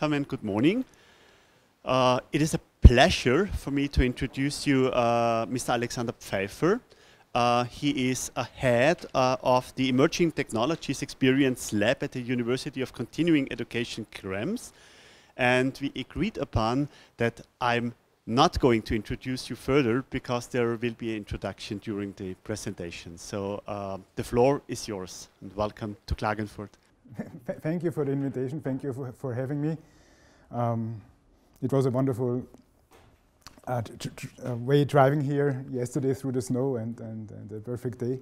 welcome and good morning. Uh, it is a pleasure for me to introduce you uh, Mr. Alexander Pfeiffer. Uh, he is a head uh, of the Emerging Technologies Experience Lab at the University of Continuing Education Krems. And we agreed upon that I'm not going to introduce you further because there will be an introduction during the presentation. So uh, the floor is yours and welcome to Klagenfurt. Thank you for the invitation. Thank you for, for having me. Um, it was a wonderful uh, uh, way driving here yesterday through the snow and, and, and, a perfect day.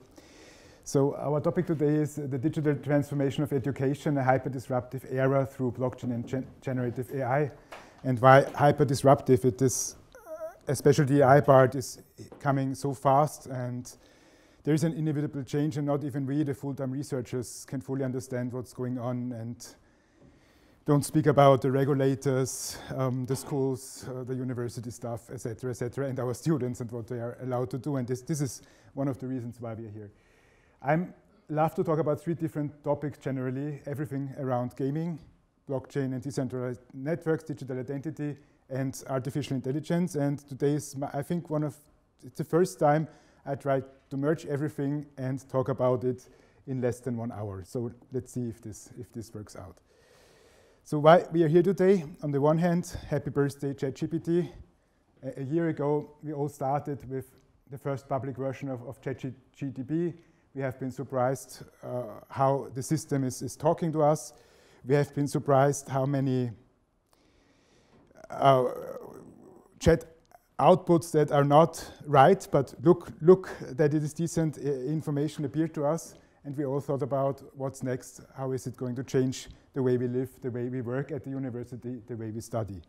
So our topic today is the digital transformation of education, a hyper-disruptive era through blockchain and gen generative AI. And why hyper-disruptive? It is, uh, especially the AI part is coming so fast and there is an inevitable change and not even we, the full-time researchers, can fully understand what's going on and don't speak about the regulators, um, the schools, uh, the university staff, etc., etc., and our students and what they are allowed to do. And this, this is one of the reasons why we are here. I love to talk about three different topics generally, everything around gaming, blockchain and decentralized networks, digital identity, and artificial intelligence. And today is, I think, one of, it's the first time I tried to merge everything and talk about it in less than one hour. So let's see if this, if this works out. So why we are here today, on the one hand, happy birthday ChatGPT. A, a, year ago, we all started with the first public version of, of ChatGPT. We have been surprised uh, how the system is, is talking to us. We have been surprised how many uh, chat outputs that are not right, but look, look that it is decent uh, information appear to us. And we all thought about what's next, how is it going to change the way we live, the way we work at the university, the way we study.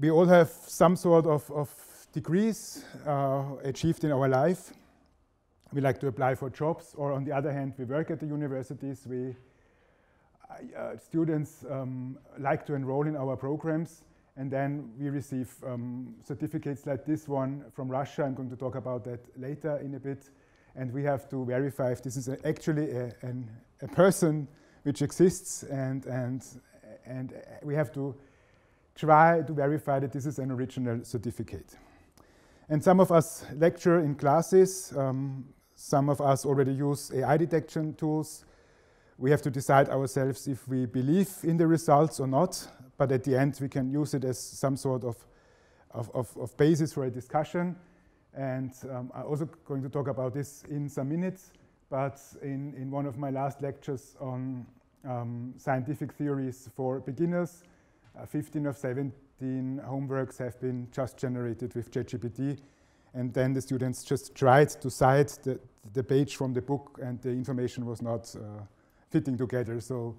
We all have some sort of, of degrees uh, achieved in our life. We like to apply for jobs, or on the other hand, we work at the universities. We uh, students um, like to enroll in our programs, and then we receive um, certificates like this one from Russia. I'm going to talk about that later in a bit and we have to verify if this is a, actually a, an, a, person which exists, and, and, and we have to try to verify that this is an original certificate. And some of us lecture in classes, um, some of us already use AI detection tools. We have to decide ourselves if we believe in the results or not, but at the end we can use it as some sort of, of, of, of basis for a discussion. And um, I'm also going to talk about this in some minutes, but in, in one of my last lectures on um, scientific theories for beginners, uh, 15 of 17 homeworks have been just generated with ChatGPT. And then the students just tried to cite the, the page from the book and the information was not uh, fitting together. So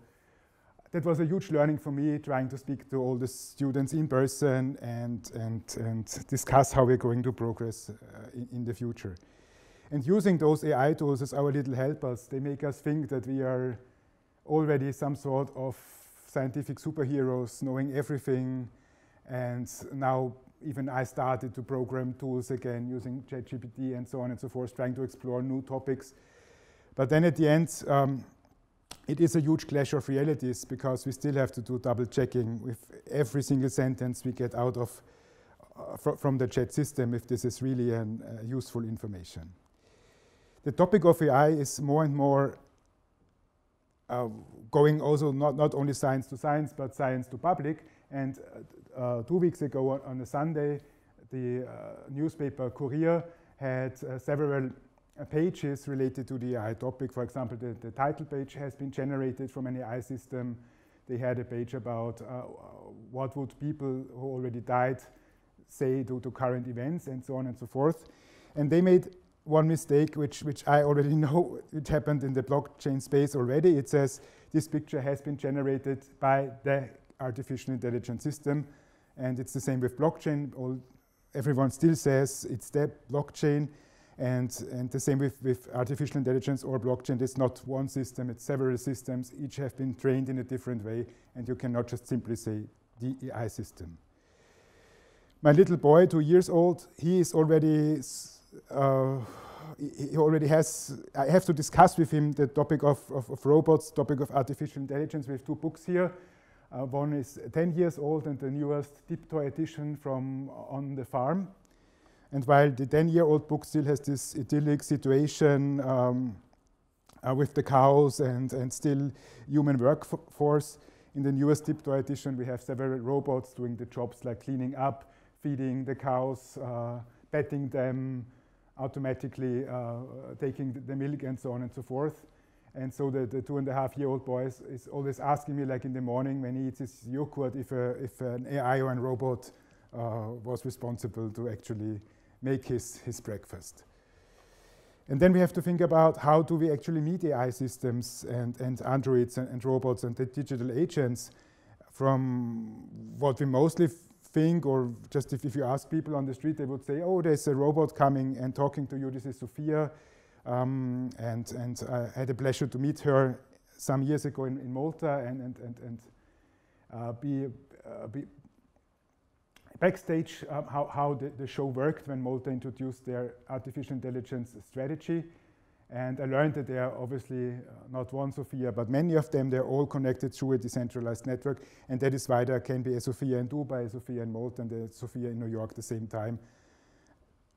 that was a huge learning for me, trying to speak to all the students in person and, and, and discuss how we're going to progress uh, in, in, the future. And using those AI tools as our little helpers, they make us think that we are already some sort of scientific superheroes, knowing everything. And now even I started to program tools again using ChatGPT and so on and so forth, trying to explore new topics. But then at the end, um, it is a huge clash of realities because we still have to do double checking with every single sentence we get out of uh, fr from the chat system if this is really an, uh, useful information. The topic of AI is more and more uh, going also not, not only science to science, but science to public. And uh, uh, two weeks ago on, on a Sunday, the uh, newspaper Kurier had several pages related to the AI topic. For example, the, the, title page has been generated from an AI system. They had a page about uh, what would people who already died say to, to current events and so on and so forth. And they made one mistake, which, which I already know, it happened in the blockchain space already. It says this picture has been generated by the artificial intelligence system. And it's the same with blockchain. All, everyone still says it's the blockchain. And, and the same with, with artificial intelligence or blockchain. It's not one system, it's several systems. Each have been trained in a different way, and you cannot just simply say the AI system. My little boy, two years old, he is already uh, he already has, I have to discuss with him the topic of, of, of robots, topic of artificial intelligence. We have two books here. Uh, one is 10 years old and the newest tiptoi edition from On the Farm. And while the 10-year-old book still has this idyllic situation um, uh, with the cows and, and still human workforce, in the newest tiptoi edition, we have several robots doing the jobs like cleaning up, feeding the cows, uh, petting them, automatically uh, taking the, the milk and so on and so forth. And so the, the two and a half year old boy is, is, always asking me, like in the morning when he eats his yogurt, if, a, if an AI or a robot uh, was responsible to actually make his, his breakfast. And then we have to think about how do we actually meet AI systems and, and androids and, and robots and the digital agents from what we mostly think, or just if, if you ask people on the street, they would say, oh, there's a robot coming and talking to you. This is Sophia. Um, and, and I had the pleasure to meet her some years ago in, in Malta and, and, and, and uh, be, uh, be backstage um, how, how the, the, show worked when Malta introduced their artificial intelligence strategy. And I learned that they are obviously uh, not one Sophia, but many of them, they're all connected through a decentralized network. And that is why there can be a Sophia in Dubai, a Sophia in Malta, and a Sophia in New York at the same time.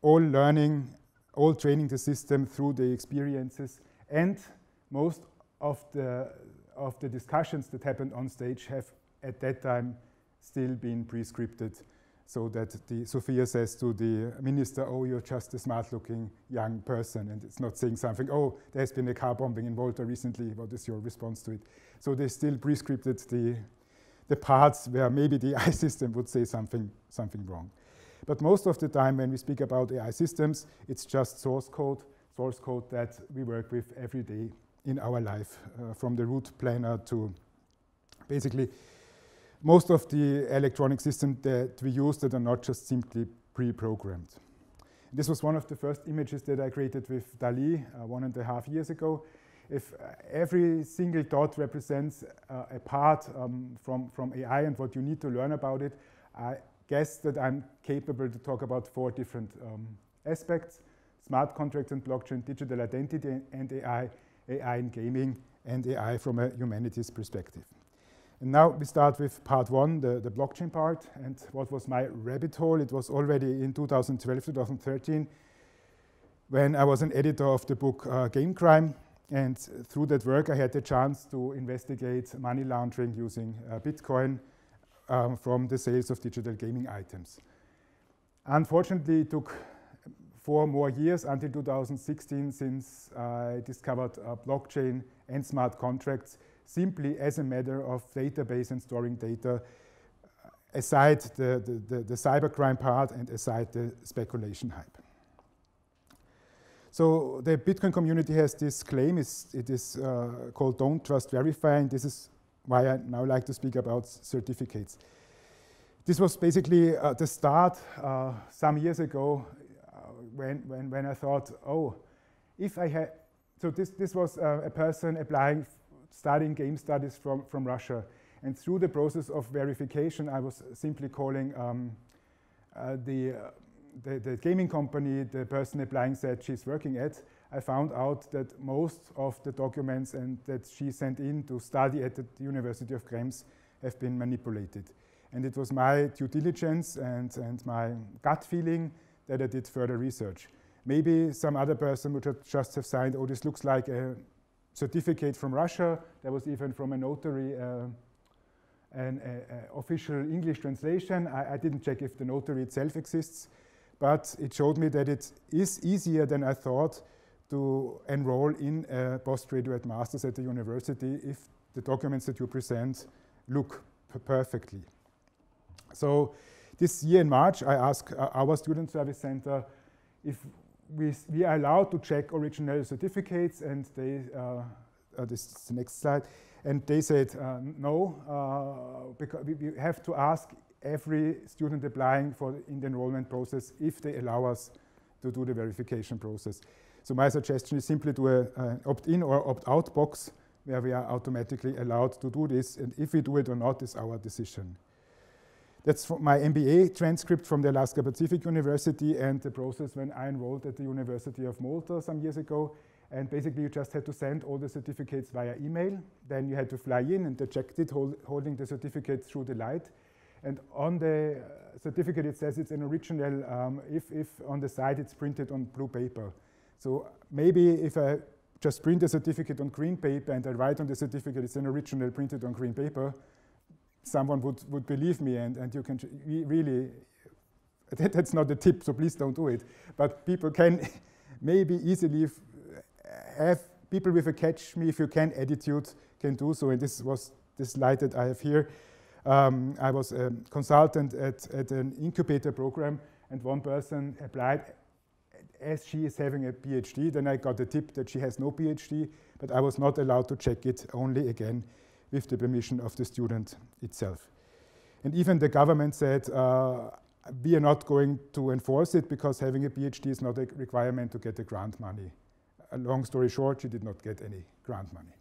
All learning, all training the system through the experiences. And most of the, of the discussions that happened on stage have at that time still been pre-scripted so that the Sophia says to the minister, oh, you're just a smart-looking young person, and it's not saying something, oh, there's been a car bombing in Malta recently, what is your response to it? So they still prescripted the, the parts where maybe the AI system would say something, something wrong. But most of the time when we speak about AI systems, it's just source code, source code that we work with every day in our life, uh, from the route planner to basically most of the electronic systems that we use that are not just simply pre-programmed. This was one of the first images that I created with DALL-E uh, one and a half years ago. If uh, every single dot represents uh, a part um, from, from AI and what you need to learn about it, I guess that I'm capable to talk about four different um, aspects, smart contracts and blockchain, digital identity and AI, AI in gaming, and AI from a humanities perspective. And now we start with part one, the, the blockchain part. And what was my rabbit hole? It was already in 2012, 2013, when I was an editor of the book uh, Game Crime. And through that work, I had the chance to investigate money laundering using uh, Bitcoin um, from the sales of digital gaming items. Unfortunately, it took four more years until 2016 since I discovered uh, blockchain and smart contracts simply as a matter of database and storing data uh, aside the, the, the, the cybercrime part and aside the speculation hype. So the Bitcoin community has this claim, it's, it is uh, called don't trust verify, and this is why I now like to speak about certificates. This was basically uh, the start uh, some years ago uh, when, when, when I thought, oh, if I had, so this, this was uh, a person applying studying game studies from, from Russia. And through the process of verification, I was simply calling um, uh, the, uh, the, the, gaming company the person applying said she's working at. I found out that most of the documents and that she sent in to study at the University of Krems have been manipulated. And it was my due diligence and, and my gut feeling that I did further research. Maybe some other person would have just have signed, oh, this looks like a certificate from Russia. There was even from a notary uh, an official English translation. I, I, didn't check if the notary itself exists, but it showed me that it is easier than I thought to enroll in a postgraduate master's at the university if the documents that you present look perfectly. So this year in March, I asked our Student Service Center if we, we are allowed to check original certificates and they, uh, uh, this is the next slide, and they said uh, no, uh, because we, we, have to ask every student applying for in the enrollment process if they allow us to do the verification process. So my suggestion is simply do an opt-in or opt-out box where we are automatically allowed to do this, and if we do it or not is our decision. That's my MBA transcript from the Alaska Pacific University and the process when I enrolled at the University of Malta some years ago. And basically, you just had to send all the certificates via email. Then you had to fly in and eject it, hold, holding the certificate through the light. And on the certificate, it says it's an original um, if, if on the side it's printed on blue paper. So maybe if I just print a certificate on green paper and I write on the certificate it's an original printed on green paper, someone would, would believe me and, and you can really, that, that's not a tip, so please don't do it. But people can maybe easily have, people with a catch me if you can attitude can do so, and this was this slide that I have here. Um, I was a consultant at, at an incubator program, and one person applied as she is having a PhD. Then I got a tip that she has no PhD, but I was not allowed to check it only again with the permission of the student itself. And even the government said, uh, we are not going to enforce it because having a PhD is not a requirement to get the grant money. A long story short, she did not get any grant money.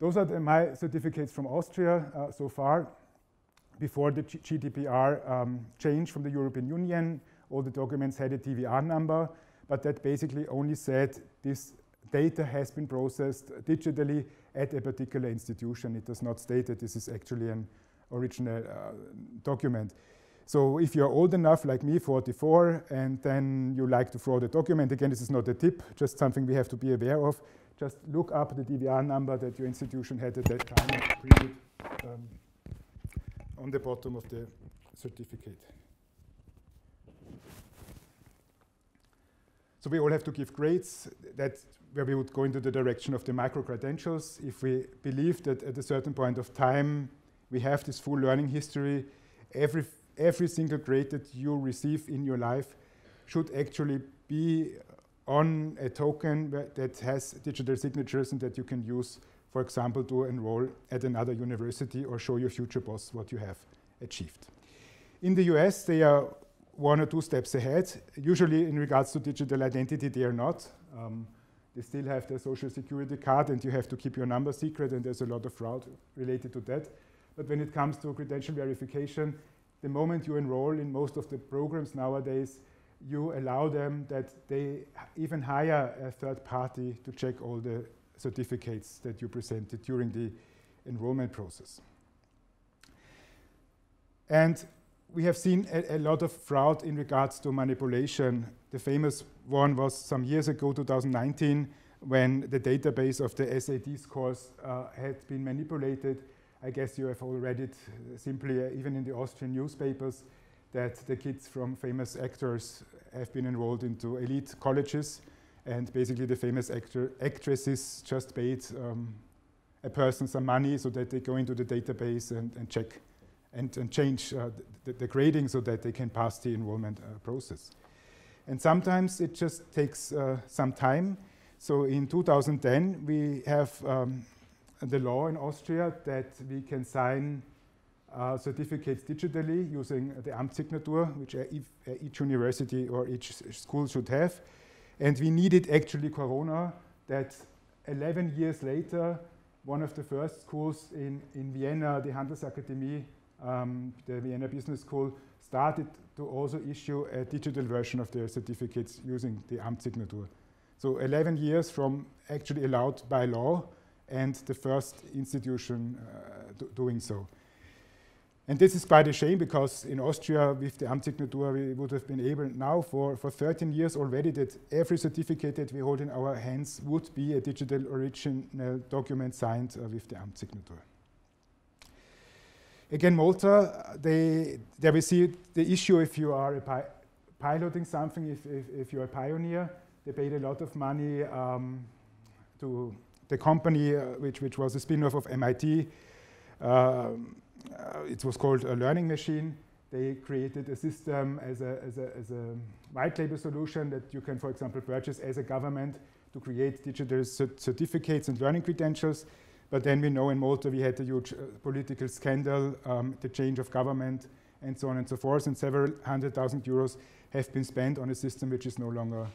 Those are the, my certificates from Austria uh, so far. Before the G GDPR um, change from the European Union, all the documents had a DVR number, but that basically only said this data has been processed digitally at a particular institution. It does not state that this is actually an original uh, document. So if you're old enough, like me, 44, and then you like to throw the document, again, this is not a tip, just something we have to be aware of. Just look up the DVR number that your institution had at that time printed um, on the bottom of the certificate. So we all have to give grades. That's where we would go into the direction of the micro-credentials. If we believe that at a certain point of time we have this full learning history, every, every single grade that you receive in your life should actually be on a token that has digital signatures and that you can use, for example, to enroll at another university or show your future boss what you have achieved. In the US, they are one or two steps ahead. Usually, in regards to digital identity, they are not. Um, they still have their social security card, and you have to keep your number secret, and there's a lot of fraud related to that. But when it comes to credential verification, the moment you enroll in most of the programs nowadays, you allow them that they even hire a third party to check all the certificates that you presented during the enrollment process. And we have seen a, a, lot of fraud in regards to manipulation. The famous one was some years ago, 2019, when the database of the SAT scores uh, had been manipulated. I guess you have all read it uh, simply, uh, even in the Austrian newspapers, that the kids from famous actors have been enrolled into elite colleges, and basically the famous actor, actresses just paid um, a person some money so that they go into the database and, and check and, and change uh, the, the, grading so that they can pass the enrollment uh, process. And sometimes it just takes uh, some time. So in 2010, we have um, the law in Austria that we can sign uh, certificates digitally using the Amtssignatur, which each university or each school should have. And we needed actually Corona that 11 years later, one of the first schools in, in Vienna, the Handelsakademie, um, the Vienna Business School, started to also issue a digital version of their certificates using the Amtssignatur. So 11 years from actually allowed by law and the first institution uh, doing so. And this is quite a shame because in Austria, with the Amtssignatur, we would have been able now for, for 13 years already that every certificate that we hold in our hands would be a digital original document signed uh, with the Amtssignatur. Again, Malta, they, there we see the issue if you are pi piloting something, if, if, if, you're a pioneer, they paid a lot of money um, to the company, uh, which, which was a spin-off of MIT. Um, uh, it was called a learning machine. They created a system as a, as, a, as a white label solution that you can, for example, purchase as a government to create digital cert certificates and learning credentials. But then we know in Malta we had a huge uh, political scandal, um, the change of government, and so on and so forth, and several hundred thousand euros have been spent on a system which is no longer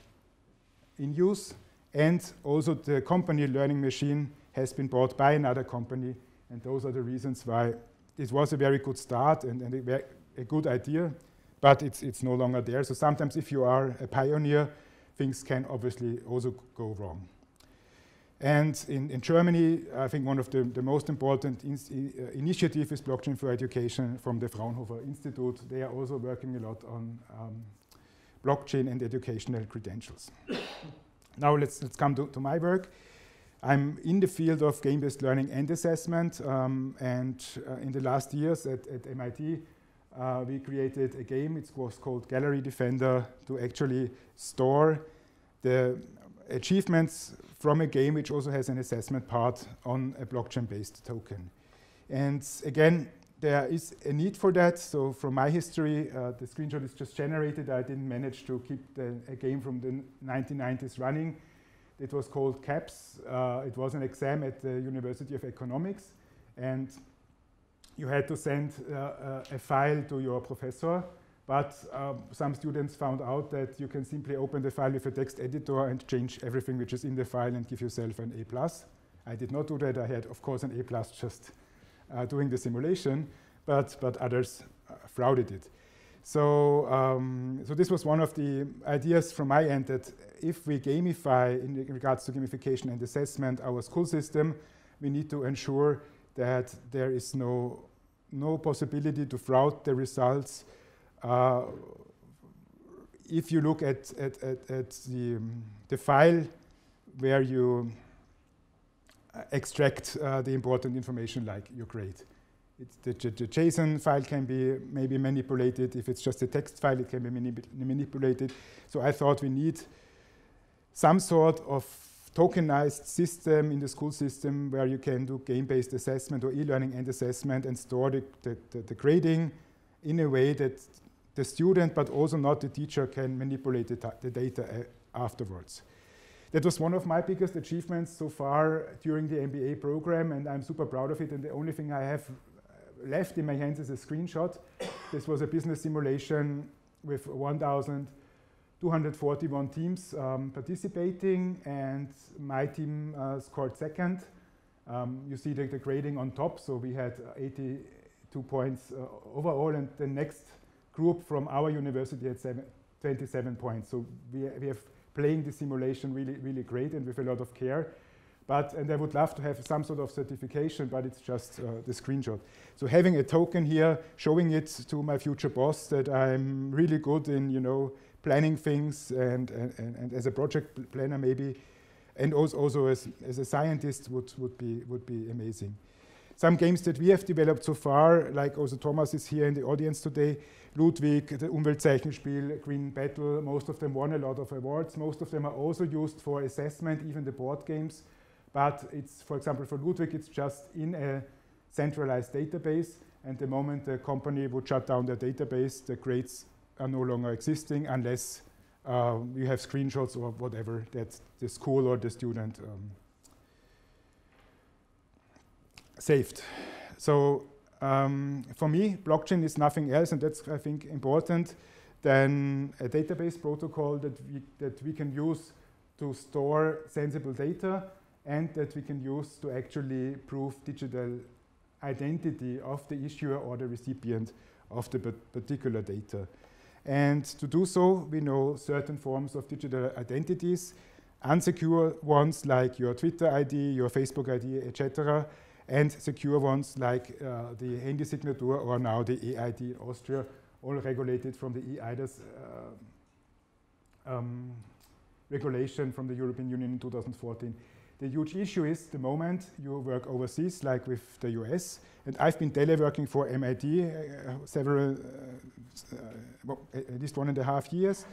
in use. And also the company Learning Machine has been bought by another company, and those are the reasons why it was a very good start and, and a, a, good idea, but it's, it's no longer there. So sometimes if you are a pioneer, things can obviously also go wrong. And in, in Germany, I think one of the, the most important in, uh, initiative is Blockchain for Education from the Fraunhofer Institute. They are also working a lot on um, blockchain and educational credentials. now let's, let's come to, to, my work. I'm in the field of game-based learning and assessment, um, and uh, in the last years at, at MIT, uh, we created a game, it was called Gallery Defender, to actually store the achievements from a game which also has an assessment part on a blockchain-based token. And again, there is a need for that. So from my history, uh, the screenshot is just generated. I didn't manage to keep the, a game from the 1990s running. It was called CAPS. Uh, it was an exam at the University of Economics. And you had to send uh, uh a file to your professor but uh, some students found out that you can simply open the file with a text editor and change everything which is in the file and give yourself an A+. plus. I did not do that. I had, of course, an A plus just uh, doing the simulation, but, but others uh, frauded it. So, um, so this was one of the ideas from my end that if we gamify in regards to gamification and assessment our school system, we need to ensure that there is no, no possibility to fraud the results uh, if you look at, at, at, at the, um, the file where you uh, extract uh, the important information like your grade. The, the, JSON file can be maybe manipulated. If it's just a text file, it can be manip manipulated. So I thought we need some sort of tokenized system in the school system where you can do game-based assessment or e-learning and assessment and store the, the, the, grading in a way that the student, but also not the teacher, can manipulate the, the data uh, afterwards. That was one of my biggest achievements so far during the MBA program, and I'm super proud of it. And the only thing I have uh, left in my hands is a screenshot. this was a business simulation with 1,241 teams um, participating, and my team uh, scored second. Um, you see the, the, grading on top, so we had 82 points uh, overall, and the next group from our university at seven, 27 points. So we, we have playing the simulation really, really great and with a lot of care. But, and I would love to have some sort of certification, but it's just uh, the screenshot. So having a token here, showing it to my future boss that I'm really good in, you know, planning things and, and, and, and as a project planner maybe, and also, also as, as a scientist would, would, be, would be amazing. Some games that we have developed so far, like also Thomas is here in the audience today, Ludwig, the Umweltzeichenspiel, Green Battle, most of them won a lot of awards. Most of them are also used for assessment, even the board games. But it's, for example, for Ludwig, it's just in a centralized database. And the moment the company would shut down their database, the grades are no longer existing unless uh, you have screenshots or whatever that the school or the student um, saved. So um, for me, blockchain is nothing else, and that's, I think, important than a database protocol that we, that we can use to store sensible data and that we can use to actually prove digital identity of the issuer or the recipient of the particular data. And to do so, we know certain forms of digital identities, unsecure ones like your Twitter ID, your Facebook ID, etc., and secure ones like uh, the Handysignatur or now the eID in Austria, all regulated from the eIDAS uh, um, regulation from the European Union in 2014. The huge issue is the moment you work overseas, like with the US, and I've been teleworking for MIT uh, several, uh, uh, at least one and a half years.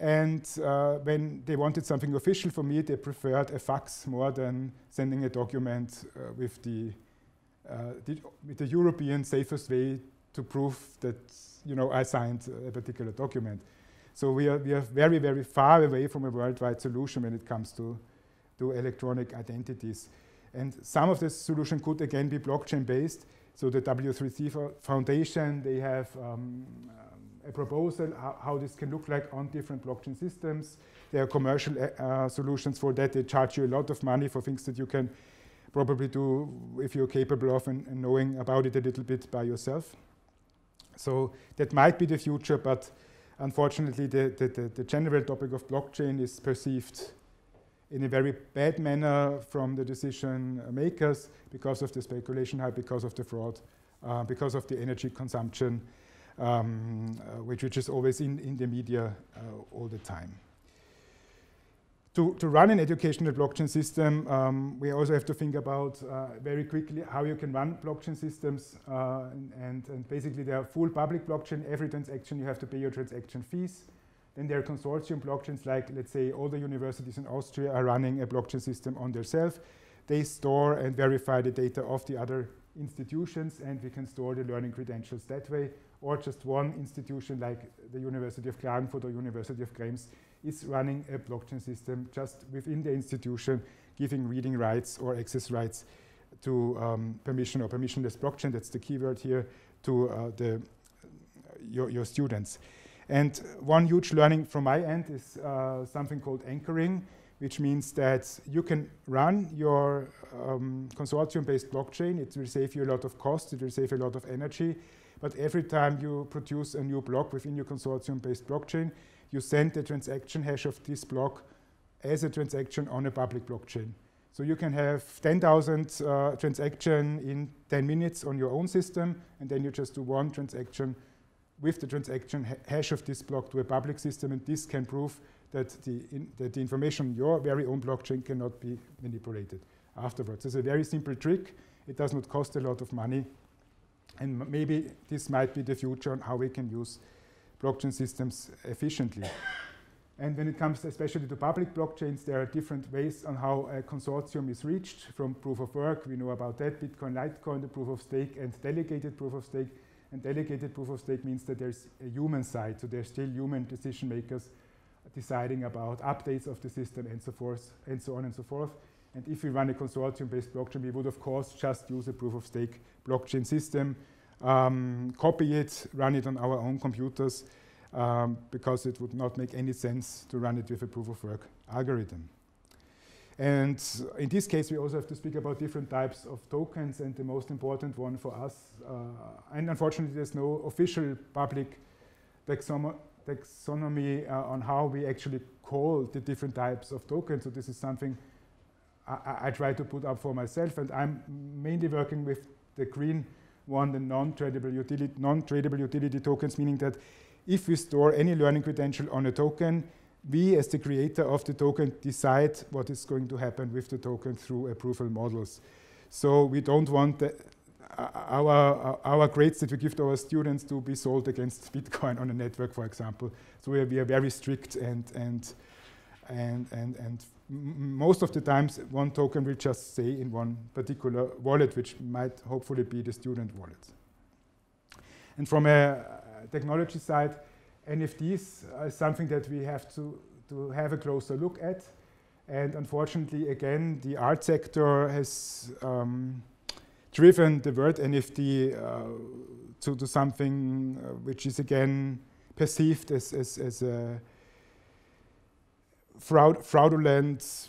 And uh, when they wanted something official for me, they preferred a fax more than sending a document uh, with, the, uh, the, with the European safest way to prove that you know, I signed a particular document. So we are, we are very, very far away from a worldwide solution when it comes to, to electronic identities. And some of this solution could again be blockchain based. So the W3C Foundation, they have um, a proposal how, this can look like on different blockchain systems. There are commercial uh, uh, solutions for that. They charge you a lot of money for things that you can probably do if you're capable of and, and knowing about it a little bit by yourself. So that might be the future, but unfortunately, the, the, the, the, general topic of blockchain is perceived in a very bad manner from the decision makers because of the speculation hype, because of the fraud, uh, because of the energy consumption, um, uh, which, which is always in, in the media uh, all the time to, to run an educational blockchain system, um, we also have to think about uh, very quickly how you can run blockchain systems. Uh, and, and, basically, they are full public blockchain. Every transaction, you have to pay your transaction fees. Then there are consortium blockchains, like, let's say, all the universities in Austria are running a blockchain system on themselves. They store and verify the data of the other institutions, and we can store the learning credentials that way. Or just one institution, like the University of Klagenfurt or University of Krems, is running a blockchain system just within the institution, giving reading rights or access rights to um, permission or permissionless blockchain, that's the keyword here, to uh, the, your, your, students. And one huge learning from my end is uh, something called anchoring, which means that you can run your um, consortium-based blockchain. It will save you a lot of cost, it will save a lot of energy, but every time you produce a new block within your consortium-based blockchain, you send the transaction hash of this block as a transaction on a public blockchain. So you can have 10,000 uh, transaction in 10 minutes on your own system, and then you just do one transaction with the transaction ha hash of this block to a public system, and this can prove that the, that the information on your very own blockchain cannot be manipulated afterwards. It's a very simple trick. It does not cost a lot of money, and maybe this might be the future on how we can use blockchain systems efficiently. And when it comes especially to public blockchains, there are different ways on how a consortium is reached from proof of work. We know about that, Bitcoin, Litecoin, the proof of stake, and delegated proof of stake. And delegated proof of stake means that there's a human side, so there's still human decision makers deciding about updates of the system and so forth, and so on and so forth. And if we run a consortium-based blockchain, we would of course just use a proof of stake blockchain system um, copy it, run it on our own computers, um, because it would not make any sense to run it with a proof of work algorithm. And in this case, we also have to speak about different types of tokens, and the most important one for us, uh, and unfortunately, there's no official public taxonomy uh, on how we actually call the different types of tokens. So this is something I, I try to put up for myself, and I'm mainly working with the green one, the non-tradable utility, non-tradable utility tokens, meaning that if we store any learning credential on a token, we, as the creator of the token, decide what is going to happen with the token through approval models. So we don't want the, our, our grades that we give to our students to be sold against Bitcoin on a network, for example. So we are, we are very strict and, and, and, and, and most of the times one token will just stay in one particular wallet, which might hopefully be the student wallet. And from a uh, technology side, NFTs are something that we have to, to have a closer look at. And unfortunately, again, the art sector has um, driven the word NFT uh, to, to, something uh, which is again perceived as, as, as a fraud, fraudulent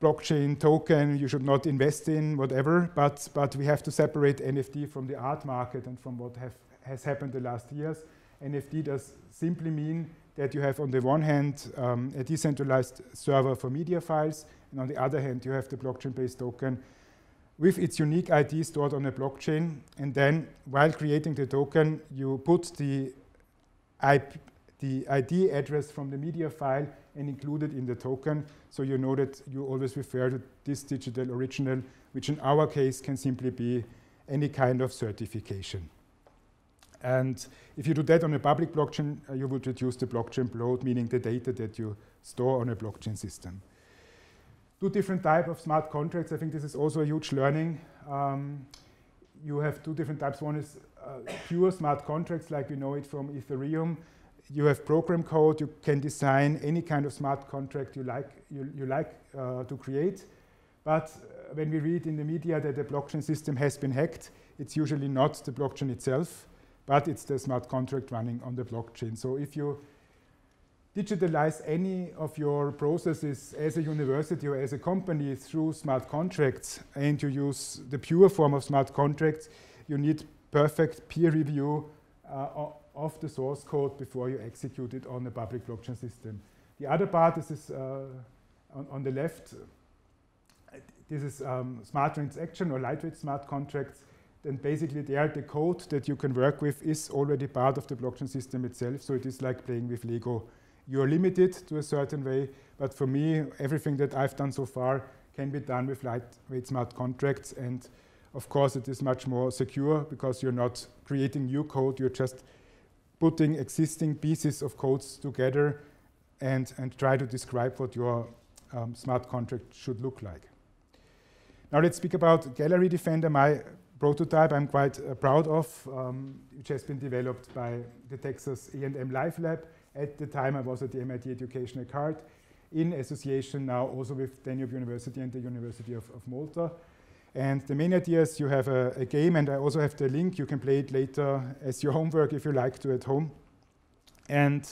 blockchain token you should not invest in, whatever. But, but we have to separate NFT from the art market and from what have, has happened the last years. NFT does simply mean that you have on the one hand um, a decentralized server for media files, and on the other hand you have the blockchain-based token with its unique ID stored on a blockchain. And then while creating the token, you put the, IP, the ID address from the media file and included in the token. So you know that you always refer to this digital original, which in our case can simply be any kind of certification. And if you do that on a public blockchain, uh, you would reduce the blockchain bloat, meaning the data that you store on a blockchain system. Two different type of smart contracts. I think this is also a huge learning. Um, you have two different types. One is uh, pure smart contracts, like we know it from Ethereum, you have program code, you can design any kind of smart contract you like, you, you like uh, to create. But uh, when we read in the media that the blockchain system has been hacked, it's usually not the blockchain itself, but it's the smart contract running on the blockchain. So if you digitalize any of your processes as a university or as a company through smart contracts and you use the pure form of smart contracts, you need perfect peer review uh, of the source code before you execute it on a public blockchain system. The other part is uh, on, on, the left. This is um, smart transaction or lightweight smart contracts. Then basically there the code that you can work with is already part of the blockchain system itself. So it is like playing with Lego you're limited to a certain way, but for me, everything that I've done so far can be done with lightweight smart contracts. And of course, it is much more secure because you're not creating new code, you're just putting existing pieces of codes together and, and try to describe what your um, smart contract should look like. Now let's speak about Gallery Defender, my prototype I'm quite uh, proud of, um, which has been developed by the Texas A&M Life Lab at the time, I was at the MIT Education Arcade in association now also with Danube University and the University of, of Malta. And the main idea is you have a, a, game, and I also have the link. You can play it later as your homework if you like to at home. And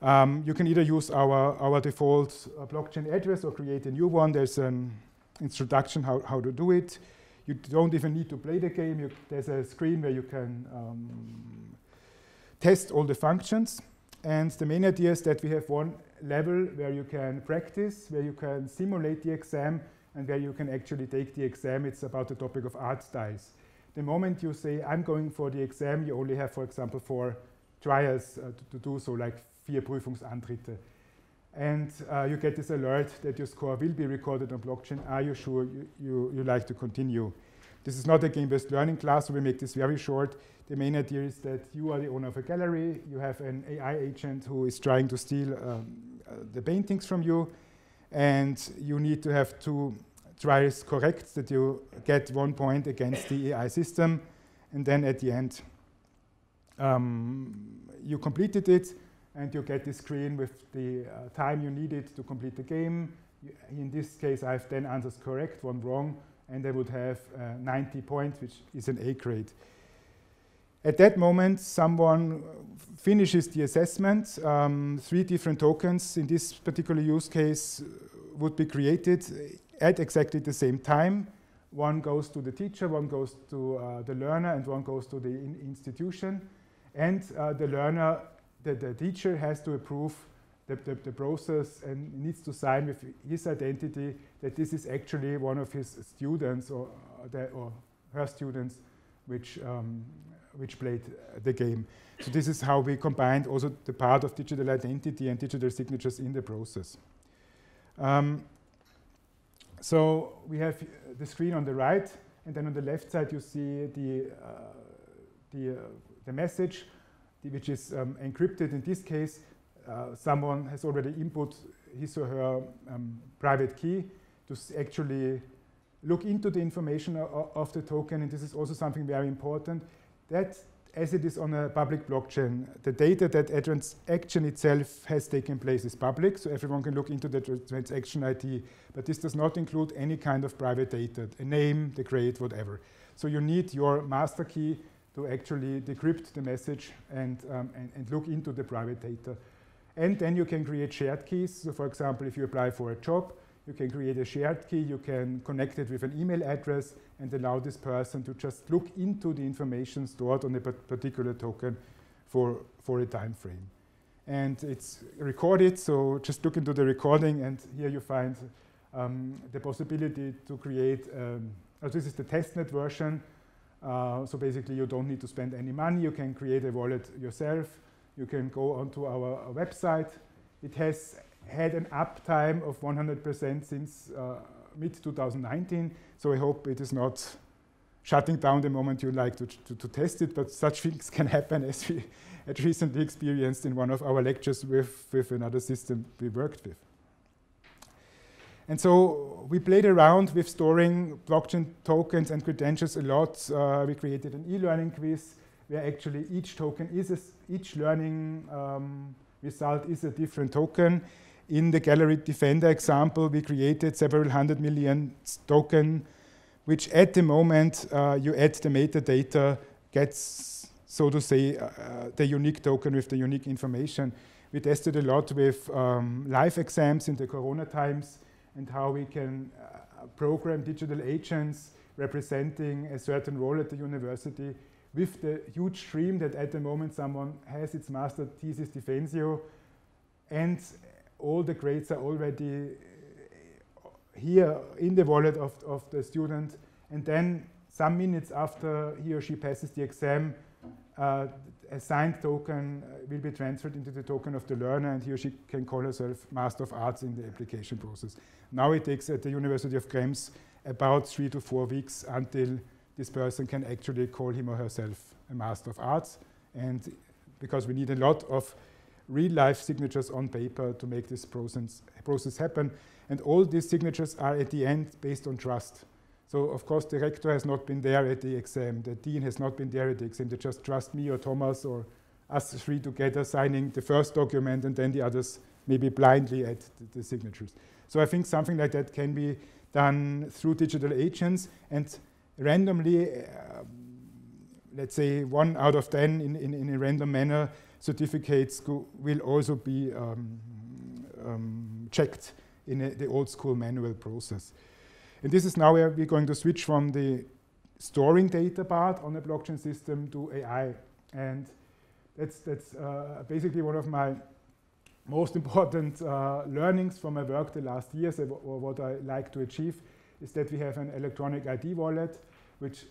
um, you can either use our, our default uh, blockchain address or create a new one. There's an introduction how, how to do it. You don't even need to play the game. You, there's a screen where you can um, test all the functions. And the main idea is that we have one level where you can practice, where you can simulate the exam, and where you can actually take the exam. It's about the topic of art styles. The moment you say, I'm going for the exam, you only have, for example, four trials uh, to, to, do so, like vier Prüfungsantritte. And uh, you get this alert that your score will be recorded on blockchain. Are you sure you, you, you like to continue? This is not a game-based learning class, so we make this very short. The main idea is that you are the owner of a gallery, you have an AI agent who is trying to steal um, uh, the paintings from you, and you need to have two tries correct that you get one point against the AI system, and then at the end um, you completed it, and you get this screen with the uh, time you needed to complete the game. In this case, I have 10 answers correct, one wrong, and I would have uh, 90 points, which is an A grade. At that moment, someone finishes the assessment. Um, three different tokens in this particular use case would be created at exactly the same time. One goes to the teacher, one goes to uh, the learner, and one goes to the in institution. And uh, the learner, the, the, teacher has to approve the, the, the, process and needs to sign with his identity that this is actually one of his students or, or her students which um, which played the game. So this is how we combined also the part of digital identity and digital signatures in the process. Um, so we have the screen on the right, and then on the left side you see the, uh, the, uh, the message, the, which is um, encrypted. In this case, uh, someone has already input his or her um, private key to actually look into the information of the token, and this is also something very important that as it is on a public blockchain, the data that a transaction itself has taken place is public, so everyone can look into the transaction ID, but this does not include any kind of private data, a name, the grade, whatever. So you need your master key to actually decrypt the message and, um, and, and look into the private data. And then you can create shared keys. So for example, if you apply for a job, you can create a shared key, you can connect it with an email address and allow this person to just look into the information stored on a particular token for, for a time frame. And it's recorded, so just look into the recording and here you find um, the possibility to create, um, oh, this is the testnet version. Uh, so basically you don't need to spend any money, you can create a wallet yourself, you can go onto our, our website. It has had an uptime of 100% since uh, mid 2019. So I hope it is not shutting down the moment you like to, to, to, test it, but such things can happen as we had recently experienced in one of our lectures with, with another system we worked with. And so we played around with storing blockchain tokens and credentials a lot. Uh, we created an e-learning quiz where actually each token is a, each learning um, result is a different token. In the Gallery Defender example, we created several hundred million token, which at the moment uh, you add the metadata, gets, so to say, uh, the unique token with the unique information. We tested a lot with um, live exams in the corona times and how we can uh, program digital agents representing a certain role at the university with the huge dream that at the moment someone has its master thesis defensio and all the grades are already uh, here in the wallet of, of the student and then some minutes after he or she passes the exam uh, a signed token uh, will be transferred into the token of the learner and he or she can call herself Master of Arts in the application process. Now it takes at the University of Krems about three to four weeks until this person can actually call him or herself a Master of Arts and because we need a lot of real life signatures on paper to make this process, process happen and all these signatures are at the end based on trust. So of course the rector has not been there at the exam, the dean has not been there at the exam, they just trust me or Thomas or us three together signing the first document and then the others maybe blindly add the, the signatures. So I think something like that can be done through digital agents and randomly, uh, let's say one out of 10 in, in, in a random manner, certificates will also be um, um, checked in a, the old school manual process. And this is now where we're going to switch from the storing data part on a blockchain system to AI. And that's, that's uh, basically one of my most important uh, learnings from my work the last years, or what I like to achieve, is that we have an electronic ID wallet, which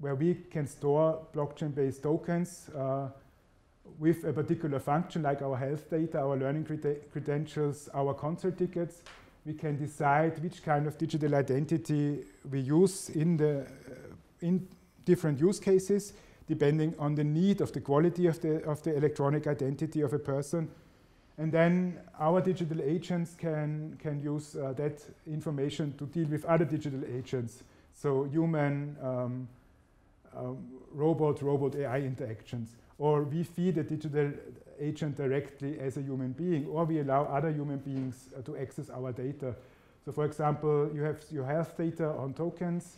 where we can store blockchain-based tokens uh, with a particular function, like our health data, our learning credentials, our concert tickets, we can decide which kind of digital identity we use in, the, uh, in different use cases, depending on the need of the quality of the, of the electronic identity of a person. And then our digital agents can, can use uh, that information to deal with other digital agents. So human, um, um, robot, robot AI interactions. Or we feed a digital agent directly as a human being, or we allow other human beings uh, to access our data. So for example, you have your health data on tokens.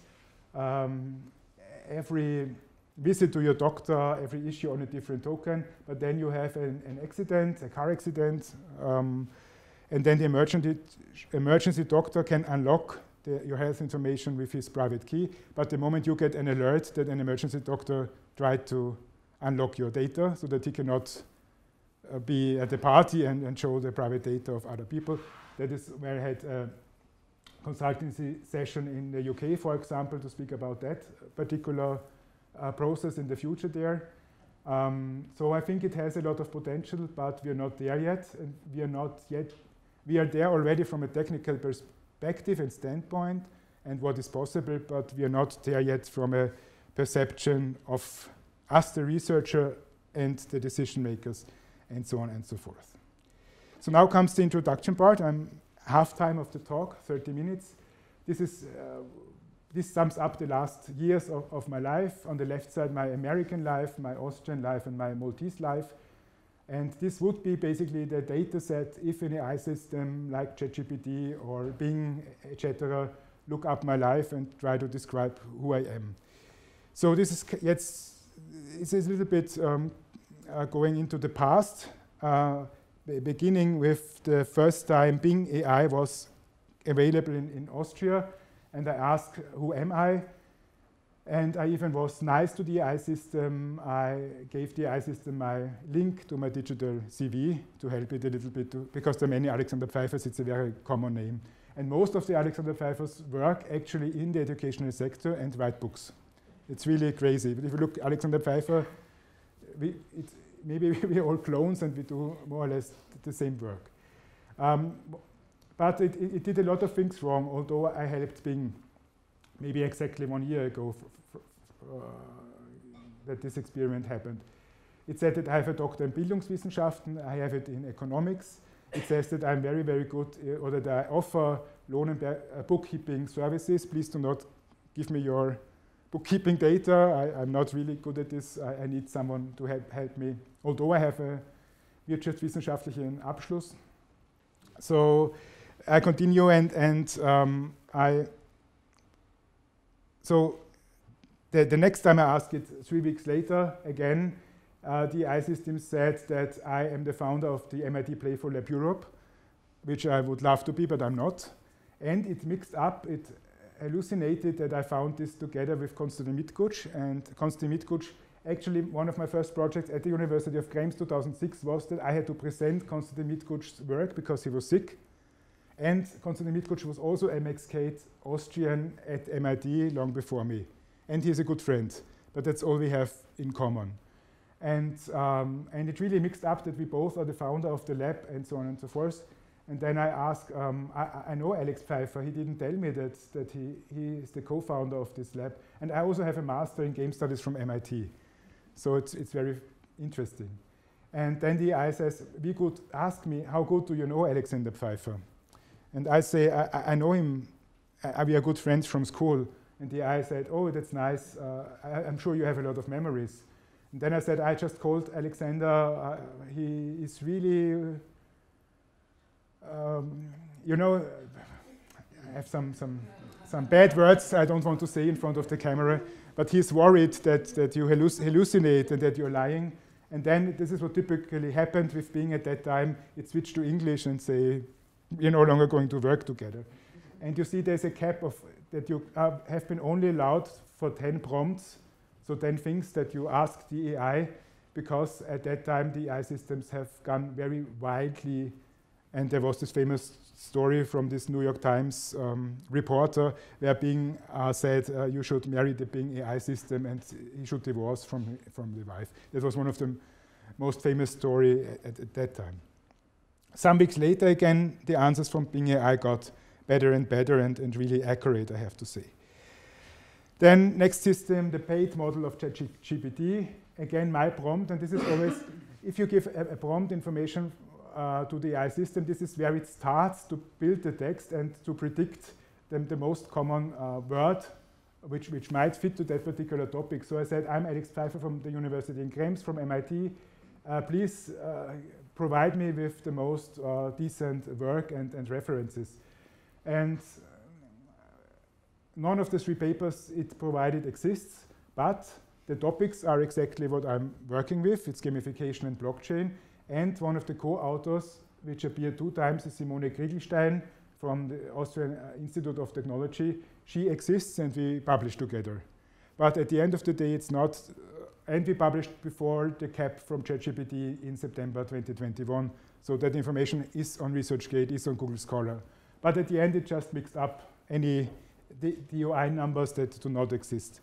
Um, every visit to your doctor, every issue on a different token, but then you have an, an accident, a car accident, um, and then the emergency, emergency doctor can unlock the, your health information with his private key. But the moment you get an alert that an emergency doctor tried to unlock your data so that he cannot uh, be at the party and, and show the private data of other people. That is where I had a consultancy session in the UK, for example, to speak about that particular uh, process in the future there. Um, so I think it has a lot of potential, but we are not there yet, and we are not yet. We are there already from a technical perspective and standpoint, and what is possible, but we are not there yet from a perception of us, the researcher, and the decision makers and so on and so forth. So now comes the introduction part. I'm half time of the talk, 30 minutes. This is uh, this sums up the last years of, of, my life. On the left side, my American life, my Austrian life, and my Maltese life. And this would be basically the data set if an AI system like ChatGPT or Bing, etc., look up my life and try to describe who I am. So this is jetzt, it's a little bit um, uh, going into the past, uh, beginning with the first time Bing AI was available in, in Austria. And I asked, who am I? And I even was nice to the AI system. I gave the AI system my link to my digital CV to help it a little bit, to, because there are many Alexander Pfeiffers, it's a very common name. And most of the Alexander Pfeiffers work actually in the educational sector and write books. It's really crazy. But if you look Alexander Pfeiffer, we, maybe we're all clones and we do more or less the same work. Um, but it, it, it, did a lot of things wrong, although I helped Bing maybe exactly one year ago uh, that this experiment happened. It said that I have a doctor in Bildungswissenschaften, I have it in economics. It says that I'm very, very good, uh, or that I offer loan and uh, bookkeeping services. Please do not give me your bookkeeping data. I, am not really good at this. I, I, need someone to help, help me, although I have a wirtschaftswissenschaftlichen Abschluss. So I continue and, and um, I, so the, the next time I ask it three weeks later again, uh, the system said that I am the founder of the MIT Playful Lab Europe, which I would love to be, but I'm not. And it mixed up, it hallucinated that I found this together with Konstantin Mitgutsch. And Konstantin Mitgutsch, actually one of my first projects at the University of Krems 2006 was that I had to present Konstantin Mitgutsch's work because he was sick. And Konstantin Mitgutsch was also MXCATE Austrian at MIT long before me. And he's a good friend, but that's all we have in common. And, um, and it really mixed up that we both are the founder of the lab and so on and so forth. And then I asked, um, I, I, know Alex Pfeiffer, he didn't tell me that, that he, he is the co-founder of this lab. And I also have a master in game studies from MIT. So it's, it's very interesting. And then the AI says, we could ask me, how good do you know Alexander Pfeiffer? And I say, I, I know him, I, we are good friends from school. And the AI said, oh, that's nice. Uh, I, am sure you have a lot of memories. And then I said, I just called Alexander. Uh, he is really um, you know, I have some, some, some bad words I don't want to say in front of the camera, but he's worried that, that you halluc hallucinate and that you're lying. And then this is what typically happened with Bing at that time. It switched to English and say, you're no longer going to work together. And you see there's a cap of that you uh, have been only allowed for 10 prompts, so 10 things that you ask the AI, because at that time the AI systems have gone very widely and there was this famous story from this New York Times um, reporter where Bing uh, said, uh, you should marry the Bing AI system and he should divorce from, from the wife. That was one of the most famous story at, at, that time. Some weeks later again, the answers from Bing AI got better and better and, and really accurate, I have to say. Then next system, the paid model of ChatGPT. Again, my prompt, and this is always, if you give a, a prompt information uh, to the AI system, this is where it starts to build the text and to predict the, the most common uh, word which, which might fit to that particular topic. So I said, I'm Alex Pfeiffer from the University in Krems, from MIT. Uh, please uh, provide me with the most uh, decent work and, and references. And none of the three papers it provided exists, but the topics are exactly what I'm working with. It's gamification and blockchain. And one of the co-authors, which appeared two times, is Simone Kriglstein from the Austrian uh, Institute of Technology. She exists and we publish together. But at the end of the day, it's not, uh, and we published before the cap from ChatGPT in September 2021. So that information is on ResearchGate, is on Google Scholar. But at the end, it just mixed up any DOI numbers that do not exist.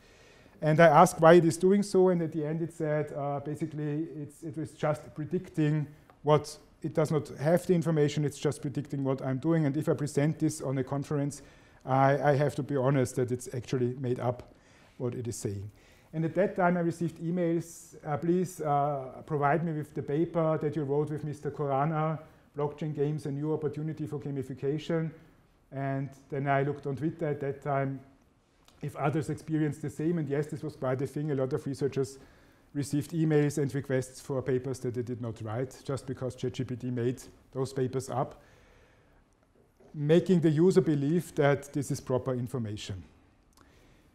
And I asked why it is doing so, and at the end it said uh, basically it was just predicting what it does not have the information, it's just predicting what I'm doing. And if I present this on a conference, I, I have to be honest that it's actually made up what it is saying. And at that time, I received emails, uh, please uh, provide me with the paper that you wrote with Mr. Khurana, blockchain games, a new opportunity for gamification. And then I looked on Twitter at that time, if others experience the same. And yes, this was quite a thing. A lot of researchers received emails and requests for papers that they did not write just because ChatGPT made those papers up, making the user believe that this is proper information.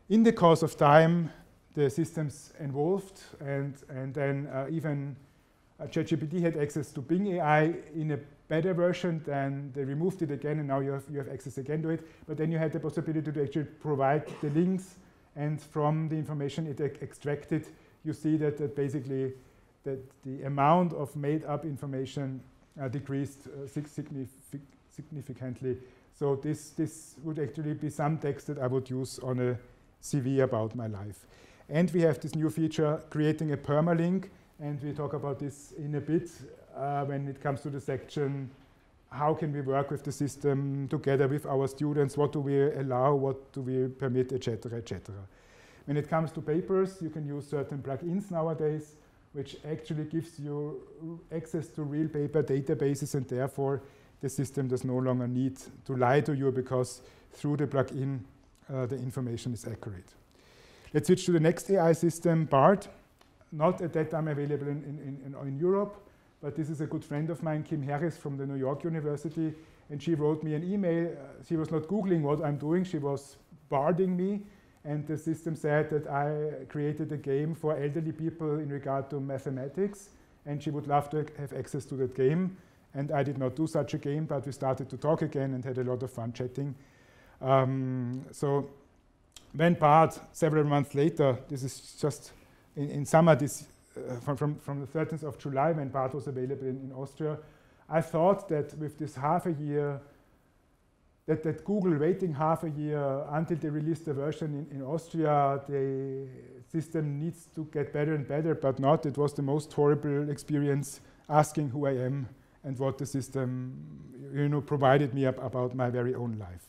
In the course of time, the systems evolved, and, and then uh, even ChatGPT had access to Bing AI in a better version, then they removed it again, and now you have, you have access again to it. But then you had the possibility to actually provide the links, and from the information it extracted, you see that, that basically that the amount of made-up information uh, decreased uh, signific significantly. So this, this would actually be some text that I would use on a CV about my life. And we have this new feature, creating a permalink, and we talk about this in a bit uh, when it comes to the section how can we work with the system together with our students, what do we allow, what do we permit, etc., etc. When it comes to papers, you can use certain plugins nowadays, which actually gives you access to real paper databases, and therefore the system does no longer need to lie to you because through the plugin, uh, the information is accurate. Let's switch to the next AI system, Bard. Not at that time available in, in, in, in Europe, but this is a good friend of mine, Kim Harris from the New York University, and she wrote me an email. Uh, she was not Googling what I'm doing, she was barding me, and the system said that I created a game for elderly people in regard to mathematics, and she would love to have access to that game. And I did not do such a game, but we started to talk again and had a lot of fun chatting. Um, so when Bard, several months later, this is just in, in summer, this, uh, from, from, from the 13th of July, when Bard was available in, in Austria, I thought that with this half a year, that, that Google waiting half a year until they release the version in, in Austria, the system needs to get better and better, but not. It was the most horrible experience asking who I am and what the system you know, provided me ab about my very own life.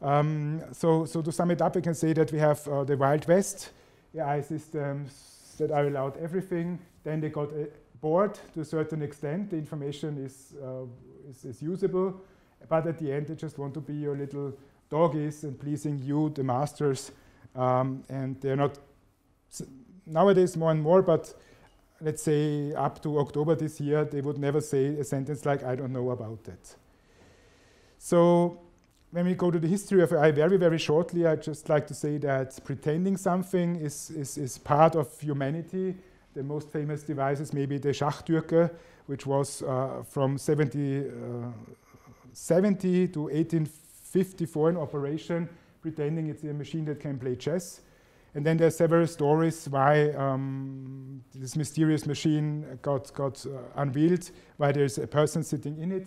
Um, so, so to sum it up, we can say that we have uh, the Wild West AI systems that are allowed everything. Then they got uh, bored to a certain extent. The information is, uh, is, is, usable, but at the end, they just want to be your little doggies and pleasing you, the masters. Um, and they're not nowadays more and more, but let's say up to October this year, they would never say a sentence like, I don't know about that. So when we go to the history of AI very, very shortly, I'd just like to say that pretending something is, is, is part of humanity. The most famous device is maybe the Schachtürke, which was uh, from 70, uh, 70 to 1854 in operation, pretending it's a machine that can play chess. And then there are several stories why um, this mysterious machine got, got uh, unveiled, why there's a person sitting in it.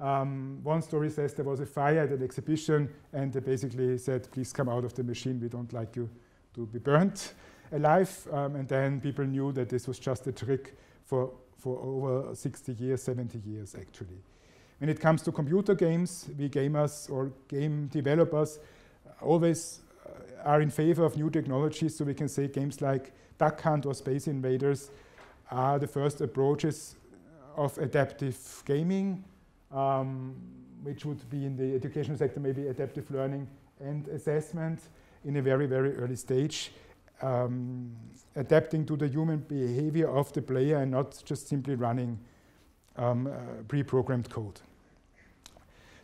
Um, one story says there was a fire at an exhibition, and they basically said, please come out of the machine, we don't like you to be burnt alive. Um, and then people knew that this was just a trick for, for over 60 years, 70 years actually. When it comes to computer games, we gamers or game developers always are in favor of new technologies, so we can say games like Duck Hunt or Space Invaders are the first approaches of adaptive gaming, um, which would be in the educational sector, maybe adaptive learning and assessment in a very, very early stage, um, adapting to the human behavior of the player and not just simply running um, uh, pre-programmed code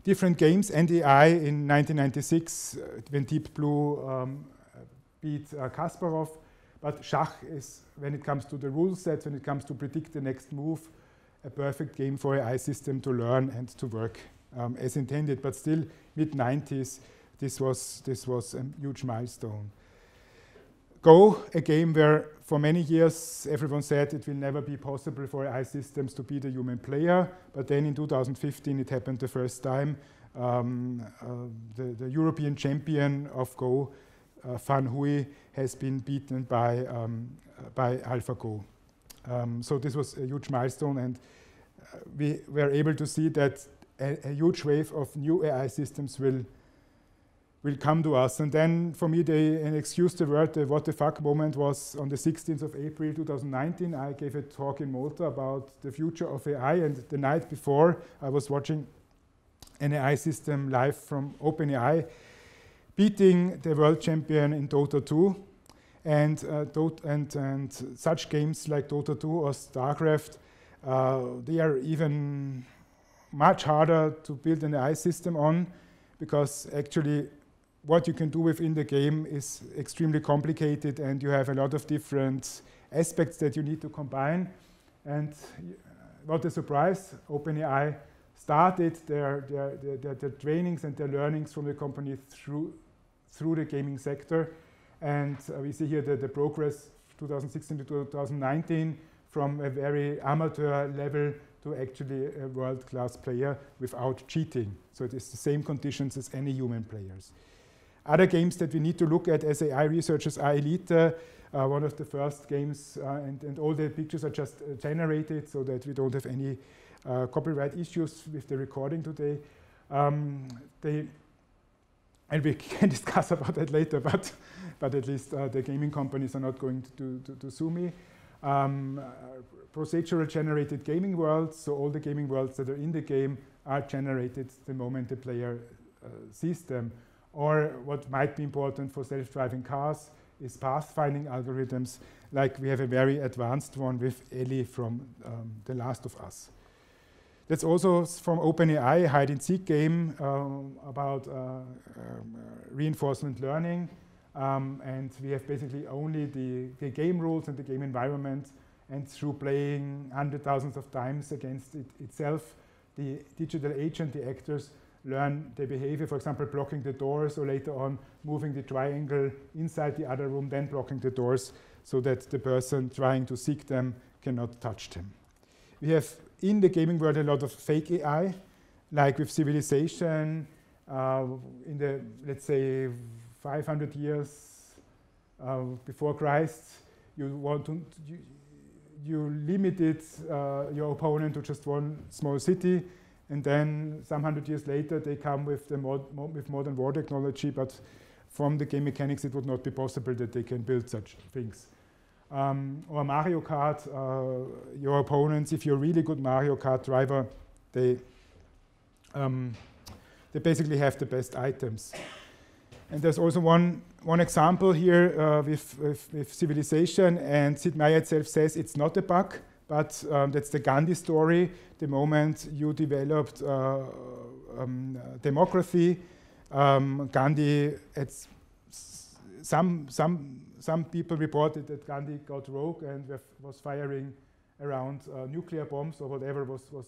different games. NDI in 1996 uh, when Deep Blue um, beat uh, Kasparov. But Schach is, when it comes to the rule set, when it comes to predict the next move, a perfect game for AI system to learn and to work um, as intended. But still, mid 90s, this was, this was a huge milestone. Go, a game where for many years everyone said it will never be possible for AI systems to beat a human player, but then in 2015 it happened the first time. Um, uh, the, the, European champion of Go, uh, Fan Hui, has been beaten by, um, by AlphaGo. Um, so this was a huge milestone, and uh, we were able to see that a, a huge wave of new AI systems will will come to us. And then for me, the, an excuse the word, the what the fuck moment was on the 16th of April 2019. I gave a talk in Malta about the future of AI. And the night before, I was watching an AI system live from OpenAI, beating the world champion in Dota 2. And, uh, and, and such games like Dota 2 or StarCraft, uh, they are even much harder to build an AI system on because actually what you can do within the game is extremely complicated and you have a lot of different aspects that you need to combine. And what a surprise, OpenAI started their, their, their, their, trainings and their learnings from the company through, through the gaming sector. And uh, we see here the, the progress 2016 to 2019 from a very amateur level to actually a world-class player without cheating. So it is the same conditions as any human players. Other games that we need to look at as AI researchers are Elite, uh, one of the first games, uh, and, and, all the pictures are just uh, generated so that we don't have any uh, copyright issues with the recording today. Um, they, and we can discuss about that later, but, but at least uh, the gaming companies are not going to, to, to sue me. Um, uh, procedural generated gaming worlds, so all the gaming worlds that are in the game are generated the moment the player sees them. Or what might be important for self-driving cars is pathfinding algorithms, like we have a very advanced one with Ellie from um, The Last of Us. That's also from OpenAI, hide and seek game um, about uh, um, reinforcement learning. Um, and we have basically only the, the game rules and the game environment. And through playing hundred thousands of times against it itself, the digital agent, the actors, learn the behavior, for example, blocking the doors or later on moving the triangle inside the other room, then blocking the doors so that the person trying to seek them cannot touch them. We have in the gaming world a lot of fake AI, like with civilization, uh, in the, let's say, 500 years uh, before Christ, you want to, you, you limited uh, your opponent to just one small city, and then some hundred years later they come with, the mod with modern war technology, but from the game mechanics it would not be possible that they can build such things. Um, or Mario Kart, uh, your opponents, if you're a really good Mario Kart driver, they, um, they basically have the best items. And there's also one, one example here uh, with, with, with, Civilization, and Sid Meier itself says it's not a bug, but um, that's the Gandhi story. The moment you developed uh, um, democracy, um, Gandhi, it's some, some some people reported that Gandhi got rogue and was firing around uh, nuclear bombs or whatever was, was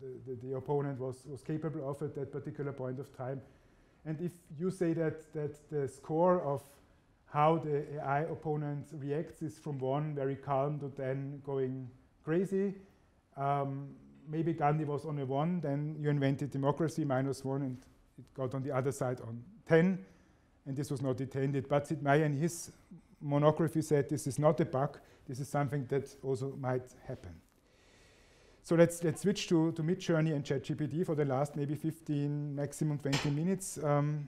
the, the, the, opponent was, was capable of at that particular point of time. And if you say that, that the score of how the AI opponent reacts is from one very calm to then going crazy, um, maybe Gandhi was on a one, then you invented democracy minus one and it got on the other side on 10, and this was not intended. But Sid Meier in his monography said this is not a bug, this is something that also might happen. So let's, let's switch to, to Midjourney and ChatGPT for the last maybe 15, maximum 20 minutes. Um,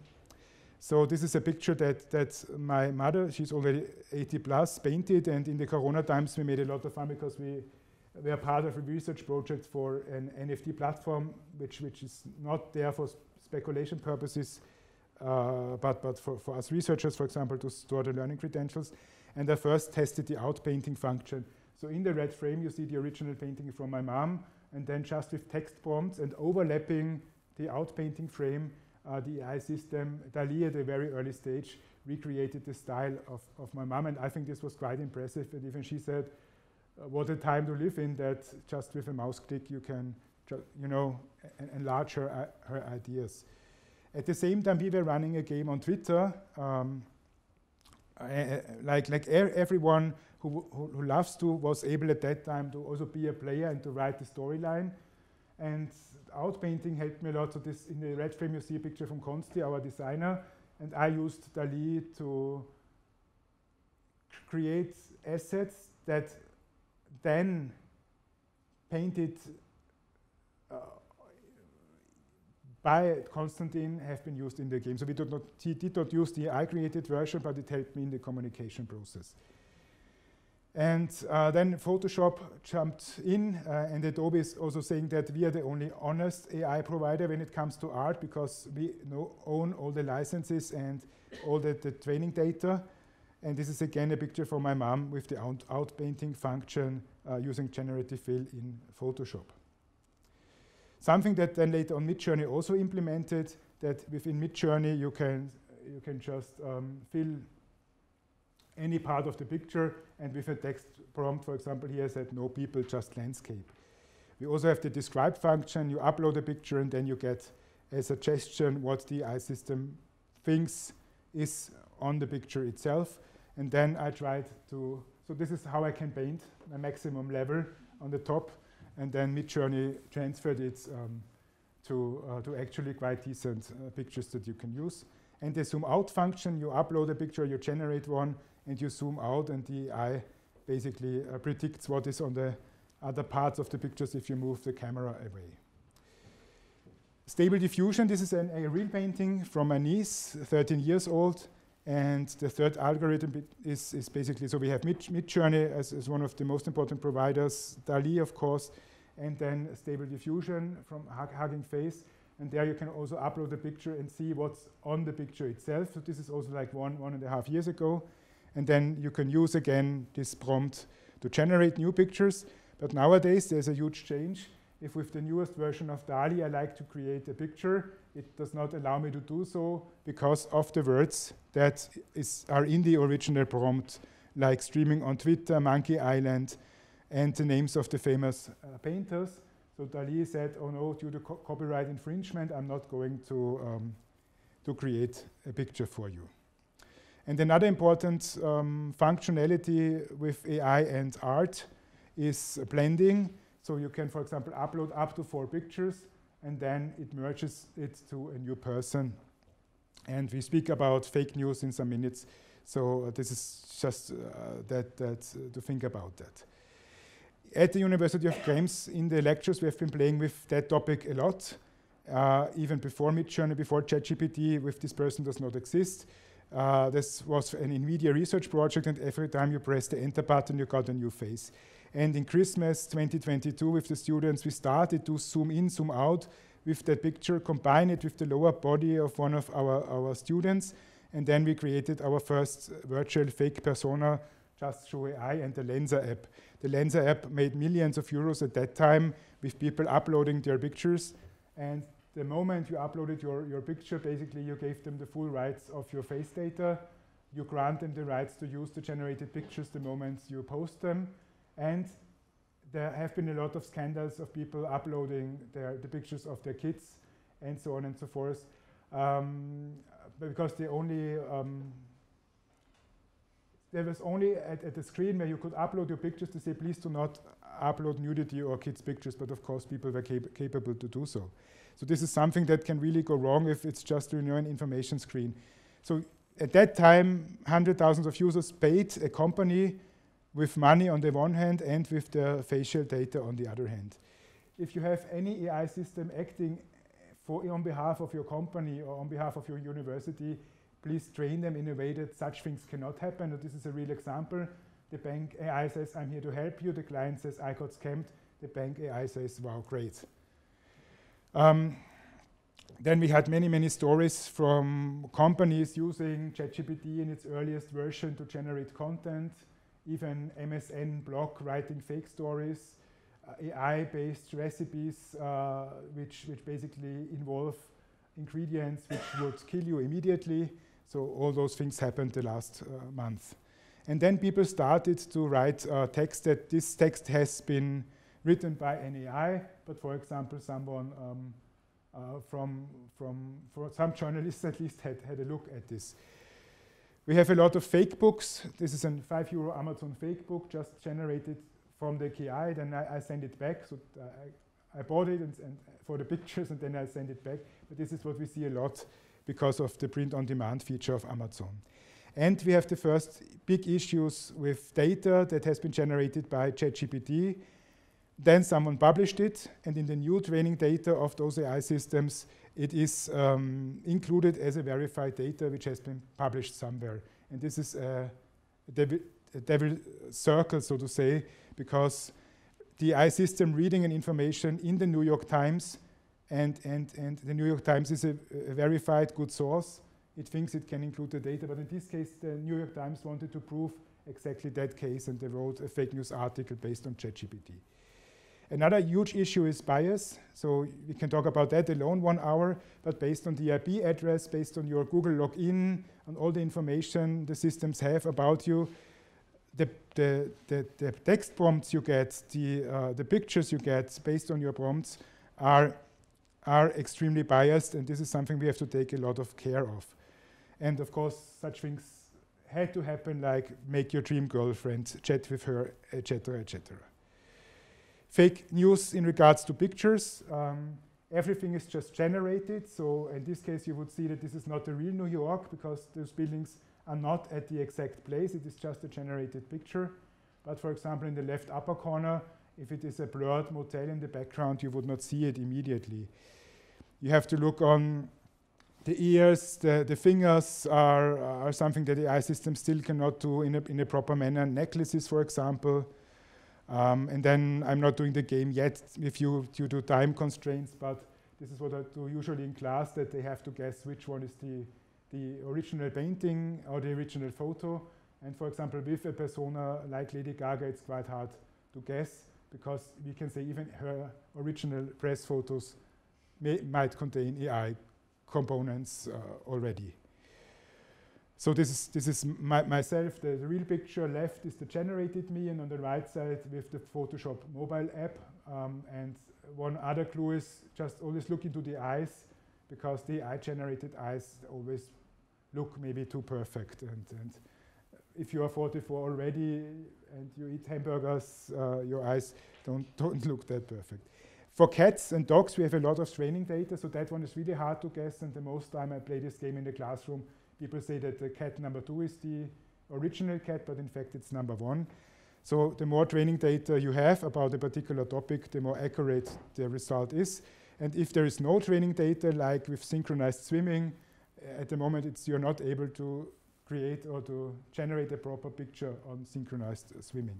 so this is a picture that, that my mother, she's already 80 plus, painted, and in the Corona times we made a lot of fun because we were part of a research project for an NFT platform, which, which is not there for speculation purposes, uh, but, but for, for us researchers, for example, to store the learning credentials. And I first tested the outpainting function. So in the red frame, you see the original painting from my mom, and then just with text prompts and overlapping the outpainting frame, uh, the AI system, DALL-E at a very early stage, recreated the style of, of my mom. And I think this was quite impressive. And even she said, uh, what a time to live in that just with a mouse click you can, you know, enlarge her, uh, her ideas. At the same time, we were running a game on Twitter. Um, like like er everyone who, who, who, loves to was able at that time to also be a player and to write the storyline. And outpainting helped me a lot. So this in the red frame you see a picture from Konsti, our designer, and I used DALL-E to create assets that then painted uh, by Constantine have been used in the game. So we did not, did not use the AI-created version, but it helped me in the communication process. And uh, then Photoshop jumped in, uh, and Adobe is also saying that we are the only honest AI provider when it comes to art because we know, own all the licenses and all the, the, training data. And this is again a picture from my mom with the out, outpainting function uh, using generative fill in Photoshop. Something that then later on Midjourney also implemented, that within Midjourney you can, you can just um, fill any part of the picture and with a text prompt, for example, here I said no people, just landscape. We also have the describe function. You upload a picture and then you get a suggestion what the AI system thinks is on the picture itself. And then I tried to, so this is how I can paint a maximum level on the top and then Midjourney transferred it um, to, uh, to actually quite decent uh, pictures that you can use. And the zoom out function, you upload a picture, you generate one, and you zoom out, and the AI basically uh, predicts what is on the other parts of the pictures if you move the camera away. Stable diffusion, this is an, a real painting from my niece, 13 years old. And the third algorithm is, is basically, so we have Mid Midjourney as, as one of the most important providers, DALL-E, of course, and then Stable Diffusion from Hugging Face. And there you can also upload the picture and see what's on the picture itself. So this is also like one, one and a half years ago. And then you can use again this prompt to generate new pictures. But nowadays there's a huge change. If with the newest version of DALL-E I like to create a picture, it does not allow me to do so because of the words that is, are in the original prompt, like streaming on Twitter, Monkey Island, and the names of the famous uh, painters. So DALL-E said, oh no, due to co copyright infringement, I'm not going to, um, to create a picture for you. And another important um, functionality with AI and art is blending. So you can, for example, upload up to four pictures and then it merges it to a new person. And we speak about fake news in some minutes. So uh, this is just uh, that, that uh, to think about that. At the University of Krems, in the lectures, we have been playing with that topic a lot. Uh, even before Midjourney, before ChatGPT, with this person does not exist. Uh, this was an NVIDIA research project, and every time you press the enter button, you got a new face. And in Christmas 2022, with the students, we started to zoom in, zoom out with that picture, combine it with the lower body of one of our, our students, and then we created our first virtual fake persona just through AI and the Lensa app. The Lensa app made millions of euros at that time with people uploading their pictures, and the moment you uploaded your, your picture, basically you gave them the full rights of your face data. You grant them the rights to use the generated pictures the moment you post them. And there have been a lot of scandals of people uploading their, the pictures of their kids and so on and so forth. Um, because they only, um, there was only at, at the screen where you could upload your pictures to say, please do not upload nudity or kids' pictures, but of course people were cap capable to do so. So this is something that can really go wrong if it's just you know, an information screen. So at that time, hundred thousands of users paid a company with money on the one hand and with their facial data on the other hand. If you have any AI system acting for, on behalf of your company or on behalf of your university, please train them in a way that such things cannot happen. And this is a real example. The bank AI says, I'm here to help you. The client says, I got scammed. The bank AI says, wow, great. Um, then we had many, many stories from companies using ChatGPT in its earliest version to generate content, even MSN blog writing fake stories, uh, AI-based recipes uh, which, which basically involve ingredients which would kill you immediately. So all those things happened the last uh, month. And then people started to write uh, text that this text has been written by an AI, but for example, someone um, uh, from, from for some journalists at least had, had a look at this. We have a lot of fake books. This is a five euro Amazon fake book just generated from the KI. Then I, I send it back. So uh, I, I bought it and, and for the pictures and then I send it back. But this is what we see a lot because of the print on demand feature of Amazon. And we have the first big issues with data that has been generated by ChatGPT then someone published it, and in the new training data of those AI systems, it is um, included as a verified data which has been published somewhere. And this is a devil, a devil circle, so to say, because the AI system reading an information in the New York Times, and, and, and the New York Times is a, a verified good source. It thinks it can include the data, but in this case, the New York Times wanted to prove exactly that case, and they wrote a fake news article based on ChatGPT. Another huge issue is bias. So we can talk about that alone one hour, but based on the IP address, based on your Google login, on all the information the systems have about you, the, the, the, the text prompts you get, the, uh, the pictures you get based on your prompts are, are extremely biased, and this is something we have to take a lot of care of. And of course, such things had to happen like make your dream girlfriend, chat with her, etc., etc fake news in regards to pictures. Um, everything is just generated. So in this case, you would see that this is not the real New York because those buildings are not at the exact place. It is just a generated picture. But for example, in the left upper corner, if it is a blurred motel in the background, you would not see it immediately. You have to look on the ears, the, the fingers are, are something that the AI system still cannot do in a, in a proper manner. Necklaces, for example, um, and then I'm not doing the game yet with you due to time constraints, but this is what I do usually in class, that they have to guess which one is the, the original painting or the original photo. And for example, with a persona like Lady Gaga, it's quite hard to guess because we can say even her original press photos may, might contain AI components uh, already. So this is, this is my, myself, the, real picture. Left is the generated me, and on the right side with the Photoshop mobile app. Um, and one other clue is just always look into the eyes, because the AI-generated eyes always look maybe too perfect. And, and, if you are 44 already and you eat hamburgers, uh, your eyes don't, don't look that perfect. For cats and dogs, we have a lot of training data, so that one is really hard to guess. And the most time I play this game in the classroom, people say that the cat number two is the original cat, but in fact it's number one. So the more training data you have about a particular topic, the more accurate the result is. And if there is no training data, like with synchronized swimming, at the moment it's you're not able to create or to generate a proper picture on synchronized swimming.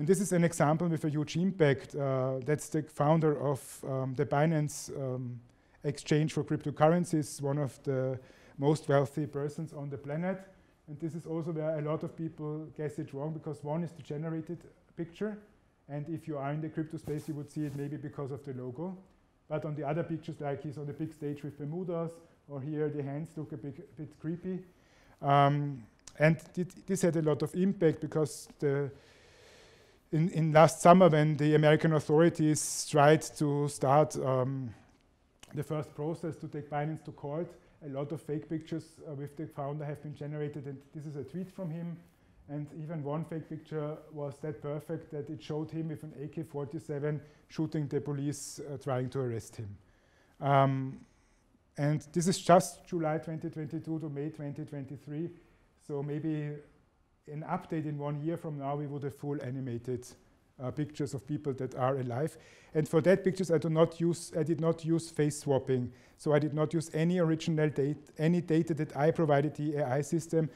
And this is an example with a huge impact. Uh, that's the founder of um, the Binance um, exchange for cryptocurrencies, one of the most wealthy persons on the planet. And this is also where a lot of people guess it wrong because one is the generated picture. And if you are in the crypto space, you would see it maybe because of the logo. But on the other pictures, like he's on the big stage with Bermudas, or here the hands look a bit, bit creepy. Um, and this had a lot of impact because the in, in last summer when the American authorities tried to start um, the first process to take Binance to court, a lot of fake pictures uh, with the founder have been generated and this is a tweet from him and even one fake picture was that perfect that it showed him with an AK-47 shooting the police uh, trying to arrest him. Um, and this is just July 2022 to May 2023. So maybe an update in one year from now, we would have full animated uh, pictures of people that are alive. And for that pictures, I do not use, I did not use face swapping. So I did not use any original data, any data that I provided the AI system.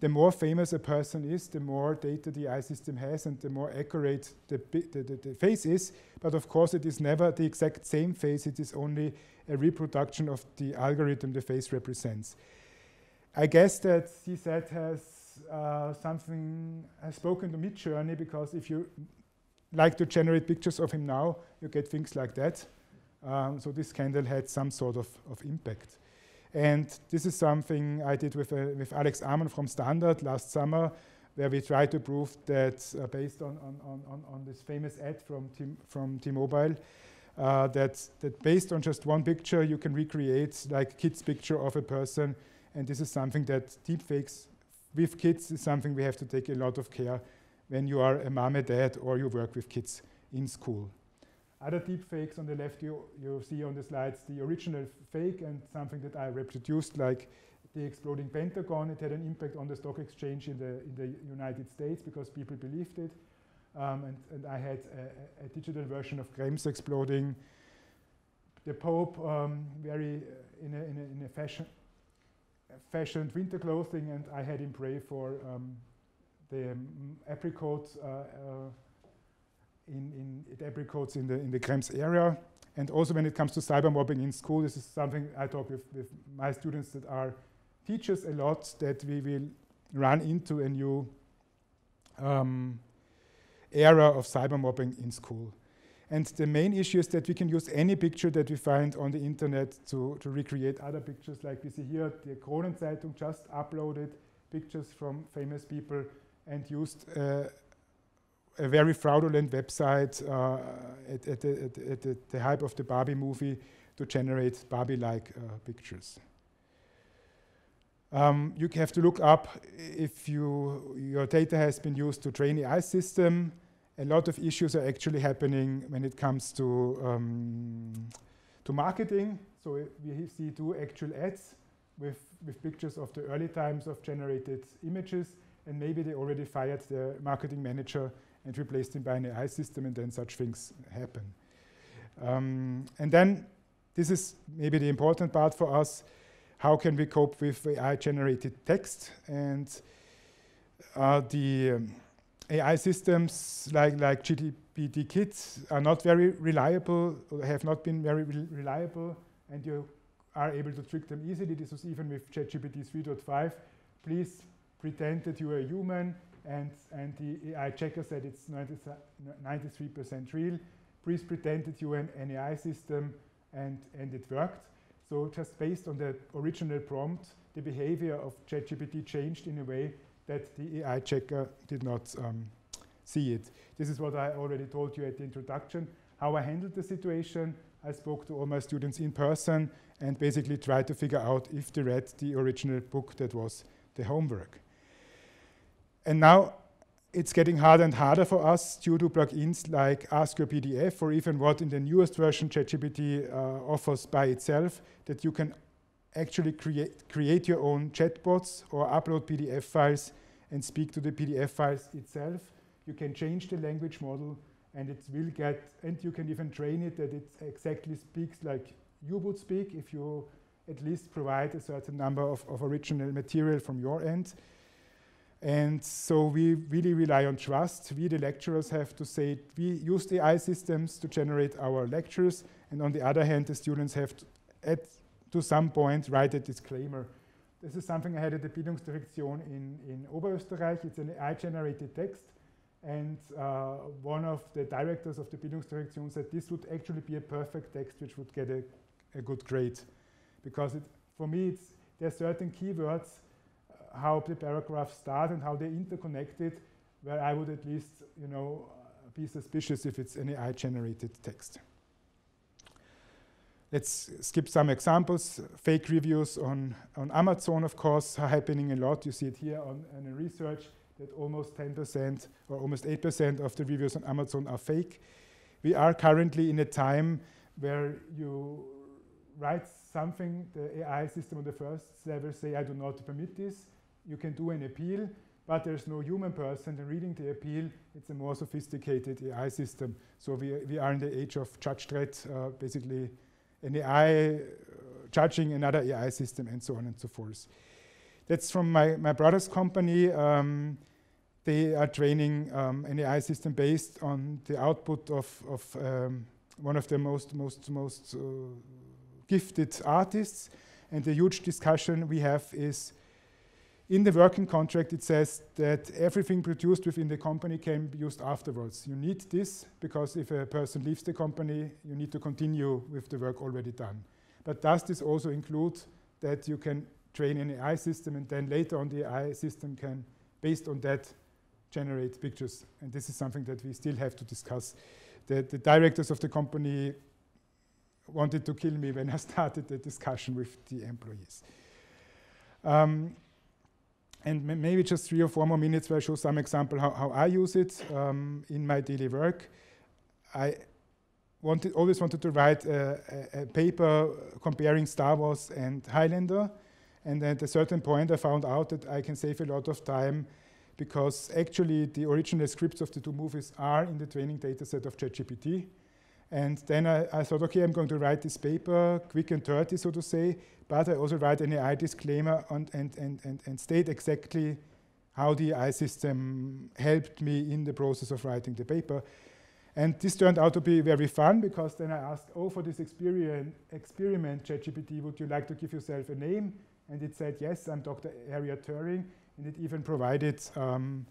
The more famous a person is, the more data the AI system has and the more accurate the, the, the, the face is. But of course, it is never the exact same face. It is only a reproduction of the algorithm the face represents. I guess that CZ has uh, something, has spoken to Midjourney because if you like to generate pictures of him now, you get things like that. Um, so this candle had some sort of, of impact. And this is something I did with, uh, with Alex Arman from Standard last summer, where we tried to prove that uh, based on, on, on, on, this famous ad from, from T-Mobile, uh, that, that based on just one picture, you can recreate like kid's picture of a person. And this is something that deepfakes with kids is something we have to take a lot of care when you are a mom and dad or you work with kids in school. Other deepfakes on the left, you, you see on the slides the original fake and something that I reproduced, like the exploding Pentagon. It had an impact on the stock exchange in the, in the United States because people believed it. Um, and, and, I had a, a, digital version of Krems exploding. The Pope, um, very uh, in, a, in, a, in a fashion, fashioned winter clothing, and I had him pray for um, the um, apricots uh, uh, in, in the apricots in the in the Krems area. And also when it comes to cyber mobbing in school, this is something I talk with, with my students that are teachers a lot that we will run into a new um, era of cyber mobbing in school. And the main issue is that we can use any picture that we find on the internet to, to recreate other pictures like we see here. The Kronenzeitung just uploaded pictures from famous people and used uh, a very fraudulent website uh, at, at, the, at, at the, the, hype of the Barbie movie to generate Barbie-like uh, pictures. Um, you have to look up if you, your data has been used to train the AI system. A lot of issues are actually happening when it comes to, um, to marketing. So we see two actual ads with, with pictures of the early times of generated images, and maybe they already fired their marketing manager and replaced him by an AI system, and then such things happen. Um, and then this is maybe the important part for us how can we cope with AI-generated text? And uh, the um, AI systems like, like GPT-Kit are not very reliable, or have not been very re reliable, and you are able to trick them easily. This was even with ChatGPT 3.5. Please pretend that you are a human, and, and the AI checker said it's 93% real. Please pretend that you are an, an AI system, and, and it worked. So just based on the original prompt, the behavior of ChatGPT changed in a way that the AI checker did not um, see it. This is what I already told you at the introduction. How I handled the situation, I spoke to all my students in person and basically tried to figure out if they read the original book that was the homework. And now it's getting harder and harder for us due to plugins like Ask Your PDF or even what in the newest version ChatGPT uh, offers by itself that you can actually create, create your own chatbots or upload PDF files and speak to the PDF files itself. You can change the language model and it will get, and you can even train it that it exactly speaks like you would speak if you at least provide a certain number of, of original material from your end. And so we really rely on trust. We, the lecturers, have to say we use the AI systems to generate our lectures, and on the other hand, the students have to, at to some point, write a disclaimer. This is something I had at the Bildungsdirektion in, in Oberösterreich. It's an AI-generated text, and uh, one of the directors of the Bildungsdirektion said this would actually be a perfect text which would get a, a good grade, because it, for me, it's, there are certain keywords how the paragraphs start and how they're interconnected, where I would at least, you know, be suspicious if it's an AI-generated text. Let's skip some examples. Fake reviews on, on Amazon, of course, are happening a lot. You see it here on, on research that almost 10% or almost 8% of the reviews on Amazon are fake. We are currently in a time where you write something, the AI system on the first level say, I do not permit this you can do an appeal, but there's no human person reading the appeal. It's a more sophisticated AI system. So we, we are in the age of Judge Dredd, uh, basically an AI uh, judging another AI system and so on and so forth. That's from my, my brother's company. Um, they are training um, an AI system based on the output of, of um, one of the most, most, most uh, gifted artists. And the huge discussion we have is in the working contract, it says that everything produced within the company can be used afterwards. You need this because if a person leaves the company, you need to continue with the work already done. But does this also include that you can train an AI system and then later on the AI system can, based on that, generate pictures? And this is something that we still have to discuss. The, the directors of the company wanted to kill me when I started the discussion with the employees. Um, and maybe just three or four more minutes where I show some example how, how I use it um, in my daily work. I wanted, always wanted to write a, a, a, paper comparing Star Wars and Highlander. And at a certain point, I found out that I can save a lot of time because actually the original scripts of the two movies are in the training data set of ChatGPT. And then I, I, thought, okay, I'm going to write this paper, quick and dirty, so to say, but I also write an AI disclaimer and, and, and, and, and state exactly how the AI system helped me in the process of writing the paper. And this turned out to be very fun because then I asked, oh, for this experiment, ChatGPT, would you like to give yourself a name? And it said, yes, I'm Dr. Harriet Turing. And it even provided um,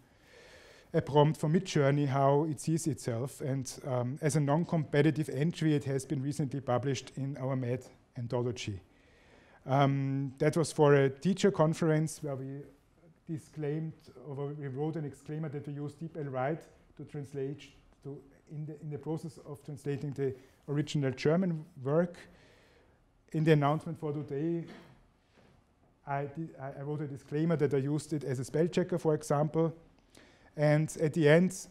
a prompt for Midjourney how it sees itself. And um, as a non-competitive entry, it has been recently published in our MED anthology. Um, that was for a teacher conference where we disclaimed, or we wrote an exclaimer that we use DeepL Write to translate, to in the, in the process of translating the original German work. In the announcement for today, I, I, wrote a disclaimer that I used it as a spell checker, for example. And at the end,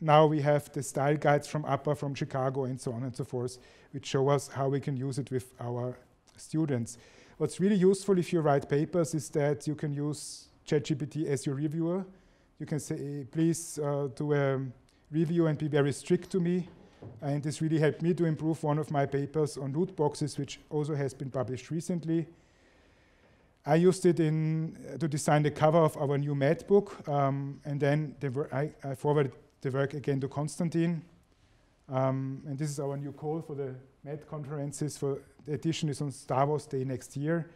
now we have the style guides from APA, from Chicago, and so on and so forth, which show us how we can use it with our students. What's really useful if you write papers is that you can use ChatGPT as your reviewer. You can say, please uh, do a review and be very strict to me. And this really helped me to improve one of my papers on loot boxes, which also has been published recently. I used it in, uh, to design the cover of our new MED book, um, and then the I, I, forwarded the work again to Konstantin. Um, and this is our new call for the MED conferences. For the edition is on Star Wars Day next year.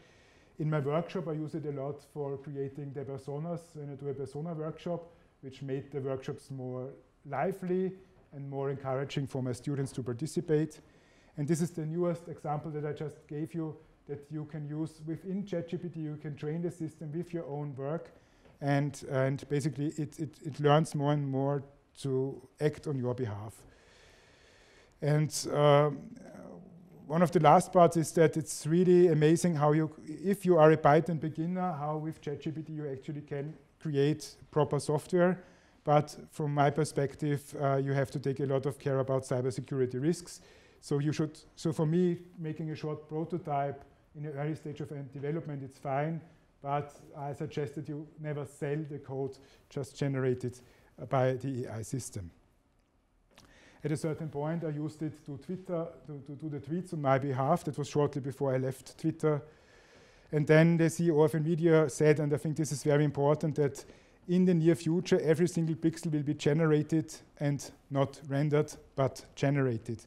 In my workshop, I use it a lot for creating the personas when I do a persona workshop, which made the workshops more lively and more encouraging for my students to participate. And this is the newest example that I just gave you that you can use within ChatGPT. You can train the system with your own work, and and basically it it, it learns more and more to act on your behalf. And um, one of the last parts is that it's really amazing how you, if you are a Python beginner, how with ChatGPT you actually can create proper software. But from my perspective, uh, you have to take a lot of care about cybersecurity risks. So you should, so for me, making a short prototype in the early stage of development, it's fine. But I suggest that you never sell the code just generated uh, by the AI system. At a certain point, I used it to Twitter, to, to do the tweets on my behalf. That was shortly before I left Twitter. And then the CEO of NVIDIA said, and I think this is very important, that in the near future, every single pixel will be generated and not rendered, but generated.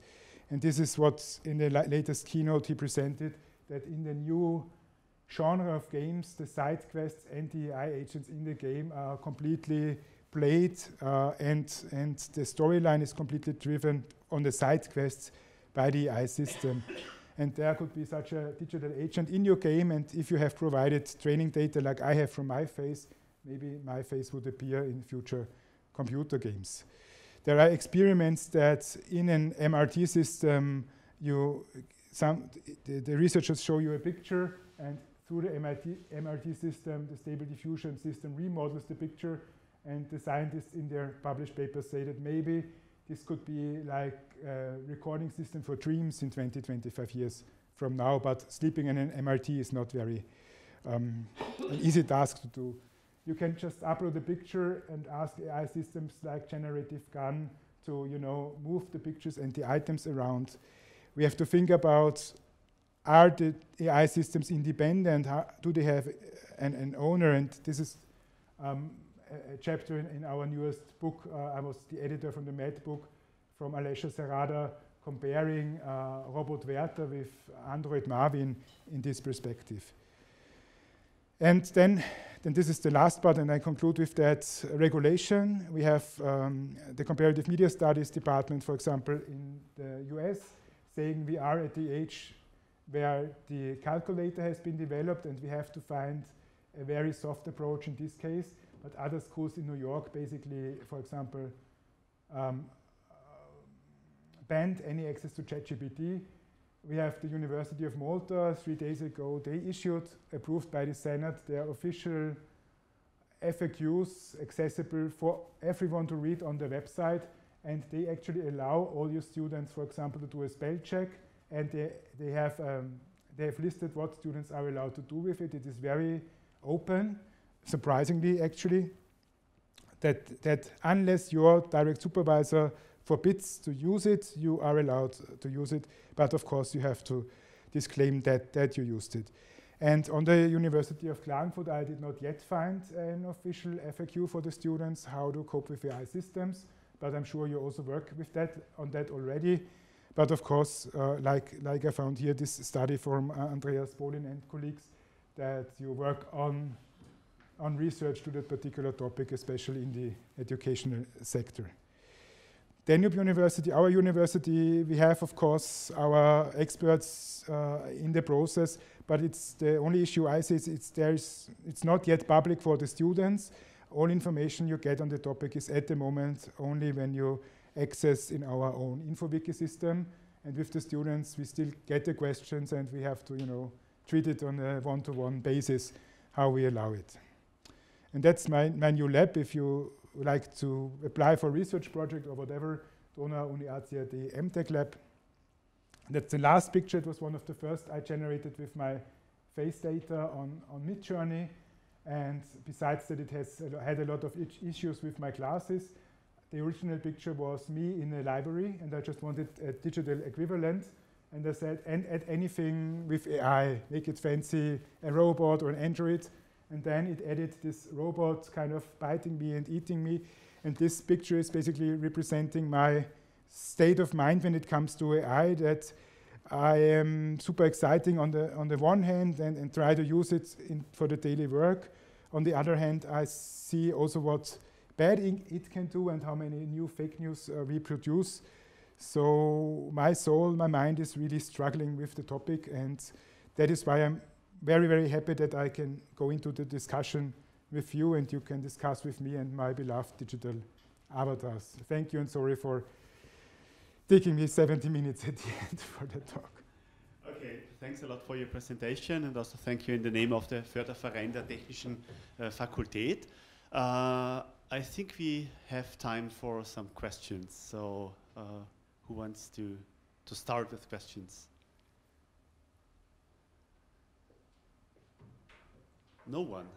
And this is what in the latest keynote he presented, that in the new genre of games, the side quests and the AI agents in the game are completely played uh, and, and the storyline is completely driven on the side quests by the AI system. and there could be such a digital agent in your game and if you have provided training data like I have from my face, maybe my face would appear in future computer games. There are experiments that in an MRT system, you some the, the researchers show you a picture and through the MRT, MRT system, the stable diffusion system remodels the picture and the scientists in their published papers say that maybe this could be like a recording system for dreams in 20, 25 years from now, but sleeping in an MRT is not very um, an easy task to do. You can just upload a picture and ask AI systems like Generative Gun to, you know, move the pictures and the items around. We have to think about are the AI systems independent? How, do they have an, an owner? And this is um, a, chapter in, in, our newest book. Uh, I was the editor from the MED book from Alessia Serrada comparing uh, Robot Werther with Android Marvin in this perspective. And then, then this is the last part, and I conclude with that regulation. We have um, the Comparative Media Studies Department, for example, in the US, saying we are at the age where the calculator has been developed and we have to find a very soft approach in this case. But other schools in New York basically, for example, um, banned any access to ChatGPT. We have the University of Malta, three days ago, they issued, approved by the Senate, their official FAQs accessible for everyone to read on the website. And they actually allow all your students, for example, to do a spell check. And they, they, have, um, they have listed what students are allowed to do with it. It is very open surprisingly actually, that, that unless your direct supervisor forbids to use it, you are allowed to use it. But of course, you have to disclaim that, that you used it. And on the University of Klagenfurt, I did not yet find an official FAQ for the students how to cope with AI systems, but I'm sure you also work with that on that already. But of course, uh, like, like I found here, this study from uh, Andreas Bollin and colleagues, that you work on on research to that particular topic, especially in the educational sector. Danube University, our university, we have, of course, our experts uh, in the process, but it's the only issue I see is it's, there's, it's not yet public for the students. All information you get on the topic is at the moment only when you access in our own InfoWiki system. And with the students, we still get the questions and we have to, you know, treat it on a one-to-one -one basis, how we allow it. And that's my, my new lab. If you like to apply for a research project or whatever, Donau Uni the MTech lab. That's the last picture. It was one of the first I generated with my face data on, on Midjourney. And besides that, it has had a lot of issues with my classes. The original picture was me in a library, and I just wanted a digital equivalent. And I said, and add anything with AI, make it fancy, a robot or an android and then it added this robot kind of biting me and eating me. And this picture is basically representing my state of mind when it comes to AI that I am super exciting on the on the one hand and, and try to use it for the daily work. On the other hand, I see also what bad it can do and how many new fake news uh, we produce. So my soul, my mind is really struggling with the topic and that is why I'm very, very happy that I can go into the discussion with you and you can discuss with me and my beloved digital avatars. Thank you and sorry for taking me 70 minutes at the end for the talk. Thanks a lot for your presentation and also thank you in the name of the Förderverein der Technischen uh, Fakultät. Uh, I think we have time for some questions. So, uh, who wants to, to start with questions? No one.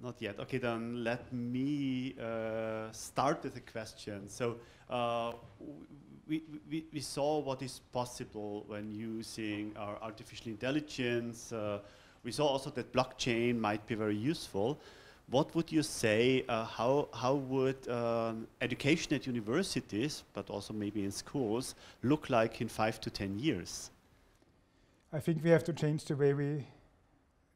Not yet. Okay, then let me uh, start with a question. So uh, we, we, saw what is possible when using our artificial intelligence. Uh, we saw also that blockchain might be very useful. What would you say, uh, how, how would um, education at universities, but also maybe in schools, look like in five to 10 years? I think we have to change the way we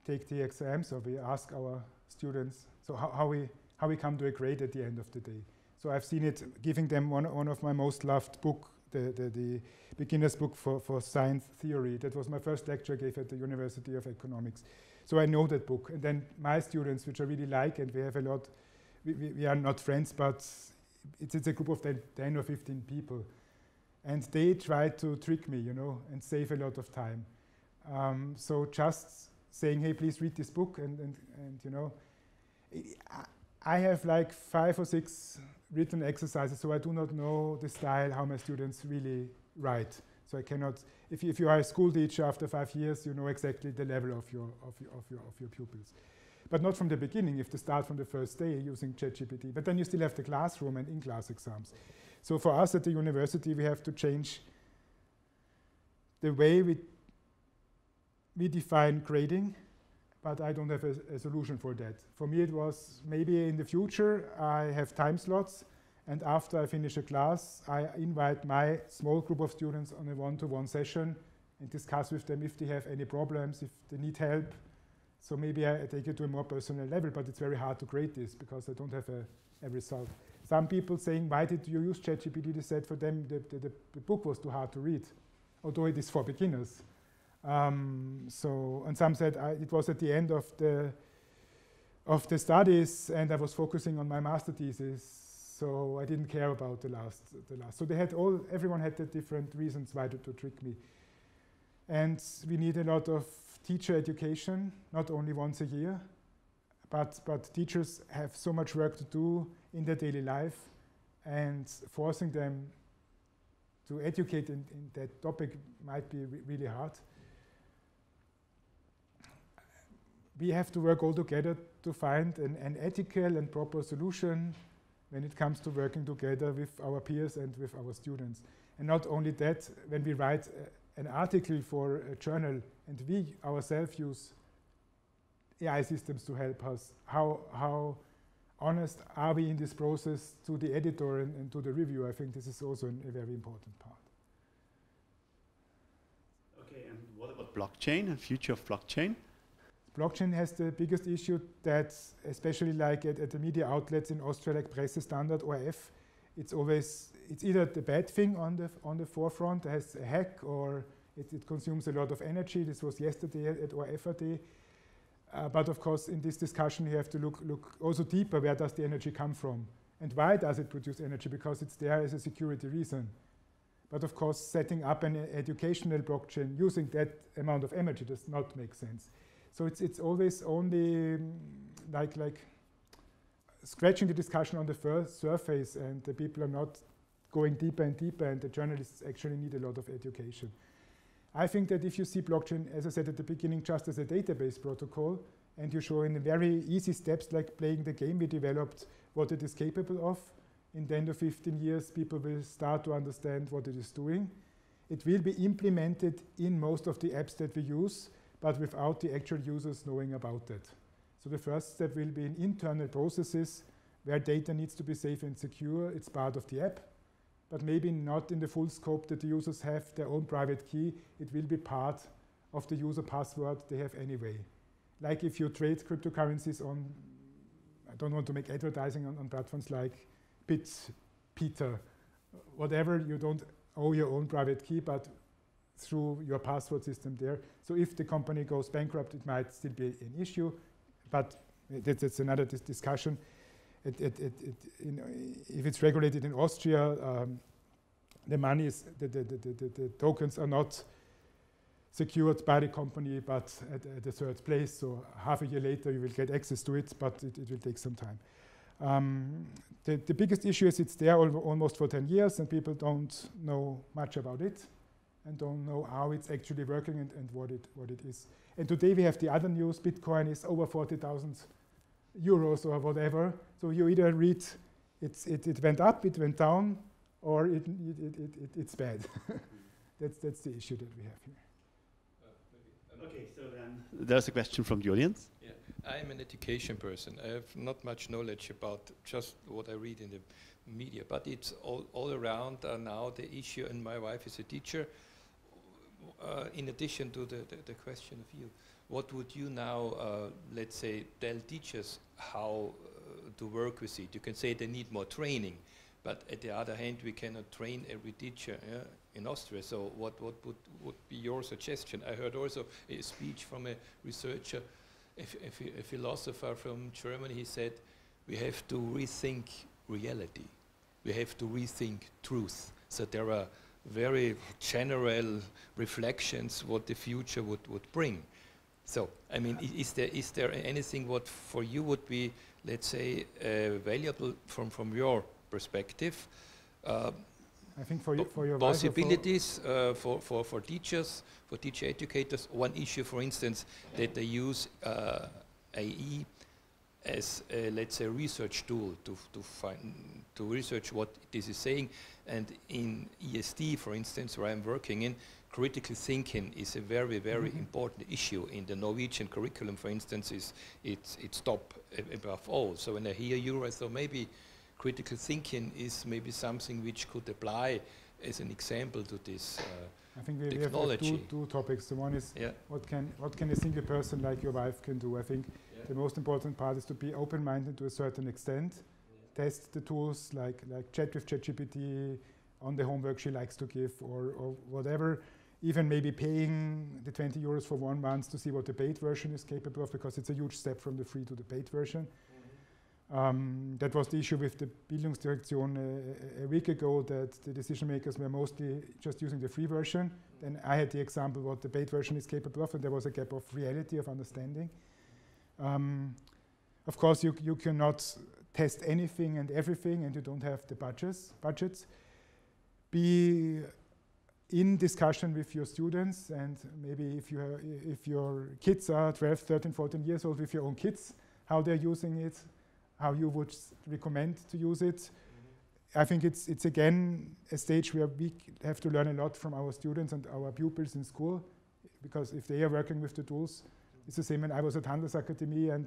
take the exams or we ask our students, so how, how, we, how we come to a grade at the end of the day. So I've seen it giving them one, one of my most loved book, the, the, the beginner's book for, for science theory. That was my first lecture I gave at the University of Economics. So I know that book. And then my students, which I really like, and we have a lot, we, we, we are not friends, but it's, it's a group of 10, 10 or 15 people. And they try to trick me, you know, and save a lot of time. Um, so just saying, hey, please read this book, and, and, and you know, I have like five or six written exercises, so I do not know the style how my students really write. So I cannot, if you, if you are a school teacher after five years, you know exactly the level of your, of your, of your, of your pupils. But not from the beginning, if they start from the first day using ChatGPT. But then you still have the classroom and in-class exams. So for us at the university, we have to change the way we we define grading, but I don't have a, a, solution for that. For me, it was maybe in the future I have time slots, and after I finish a class, I invite my small group of students on a one-to-one -one session and discuss with them if they have any problems, if they need help. So maybe I, I take it to a more personal level, but it's very hard to grade this because I don't have a, a result. Some people saying, why did you use ChatGPT? They said for them the, the, the book was too hard to read, although it is for beginners. Um, so, and some said I, it was at the end of the of the studies, and I was focusing on my master thesis, so I didn't care about the last the last. So they had all everyone had the different reasons why to, to trick me, and we need a lot of teacher education, not only once a year, but but teachers have so much work to do in their daily life, and forcing them to educate in, in that topic might be re really hard. We have to work all together to find an, an, ethical and proper solution when it comes to working together with our peers and with our students. And not only that, when we write uh, an article for a journal and we ourselves use AI systems to help us, how, how honest are we in this process to the editor and, and to the review? I think this is also an, a very important part. Okay, and what about blockchain and future of blockchain? Blockchain has the biggest issue that, especially like at, at the media outlets in Austria, like Pressestandard or F, it's always, it's either the bad thing on the, on the forefront, has a hack or it, it consumes a lot of energy. This was yesterday at ORFAD. Uh, but of course, in this discussion, you have to look, look also deeper, where does the energy come from? And why does it produce energy? Because it's there as a security reason. But of course, setting up an educational blockchain using that amount of energy does not make sense. So it's, it's always only um, like, like scratching the discussion on the first surface and the people are not going deeper and deeper and the journalists actually need a lot of education. I think that if you see blockchain, as I said at the beginning, just as a database protocol, and you show in very easy steps like playing the game we developed what it is capable of, in 10 to 15 years people will start to understand what it is doing. It will be implemented in most of the apps that we use, but without the actual users knowing about it. So the first step will be in internal processes where data needs to be safe and secure. It's part of the app, but maybe not in the full scope that the users have their own private key. It will be part of the user password they have anyway. Like if you trade cryptocurrencies on, I don't want to make advertising on, on platforms like Bit, Peter, whatever, you don't owe your own private key, but through your password system there. So if the company goes bankrupt, it might still be an issue, but that, that's another dis discussion. It, it, it, if it's regulated in Austria, um, the money is the, the, the, the, tokens are not secured by the company, but at, at, a third place. So half a year later, you will get access to it, but it, it will take some time. Um, the, the, biggest issue is it's there al almost for 10 years, and people don't know much about it and don't know how it's actually working and, and what, it, what it is. And today we have the other news, Bitcoin is over 40,000 euros or whatever. So you either read it's, it, it went up, it went down, or it, it, it, it it's bad. that's, that's the issue that we have here. Okay, so then there's a question from the audience. Yeah, I'm an education person. I have not much knowledge about just what I read in the media, but it's all, all around uh, now the issue, and my wife is a teacher. Uh, in addition to the, the, the, question of you, what would you now, uh, let's say, tell teachers how uh, to work with it? You can say they need more training, but at the other hand, we cannot train every teacher yeah, in Austria. So what, what would, would be your suggestion? I heard also a speech from a researcher, a, a, a philosopher from Germany. He said, we have to rethink reality. We have to rethink truth. So there are very general reflections what the future would, would bring. So, I mean, is there, is there anything what for you would be, let's say, uh, valuable from, from your perspective? Uh, I think for, you, for your possibilities uh, for, for, for teachers, for teacher educators. One issue, for instance, that they use uh, AI as a, let's say, research tool to, to find to research what this is saying. And in ESD, for instance, where I'm working in, critical thinking is a very, very mm -hmm. important issue in the Norwegian curriculum, for instance, is it's, it's top above all. So when I hear you, I thought maybe critical thinking is maybe something which could apply as an example to this uh, I think we, technology. we have two, two, topics. The one is yeah. what can what can a single person like your wife can do. I think yeah. the most important part is to be open-minded to a certain extent. Yeah. Test the tools like like chat with ChatGPT on the homework she likes to give or, or whatever even maybe paying the 20 euros for one month to see what the paid version is capable of because it's a huge step from the free to the paid version. Mm -hmm. um, that was the issue with the Bildungsdirektion uh, a week ago that the decision makers were mostly just using the free version. Mm -hmm. Then I had the example what the paid version is capable of and there was a gap of reality, of understanding. Um, of course, you, you cannot test anything and everything and you don't have the budgets. budgets. Be in discussion with your students and maybe if, you if your kids are 12, 13, 14 years old with your own kids, how they're using it, how you would recommend to use it. I think it's, it's again a stage where we have to learn a lot from our students and our pupils in school because if they are working with the tools, it's the same when I was at Handelsakademie and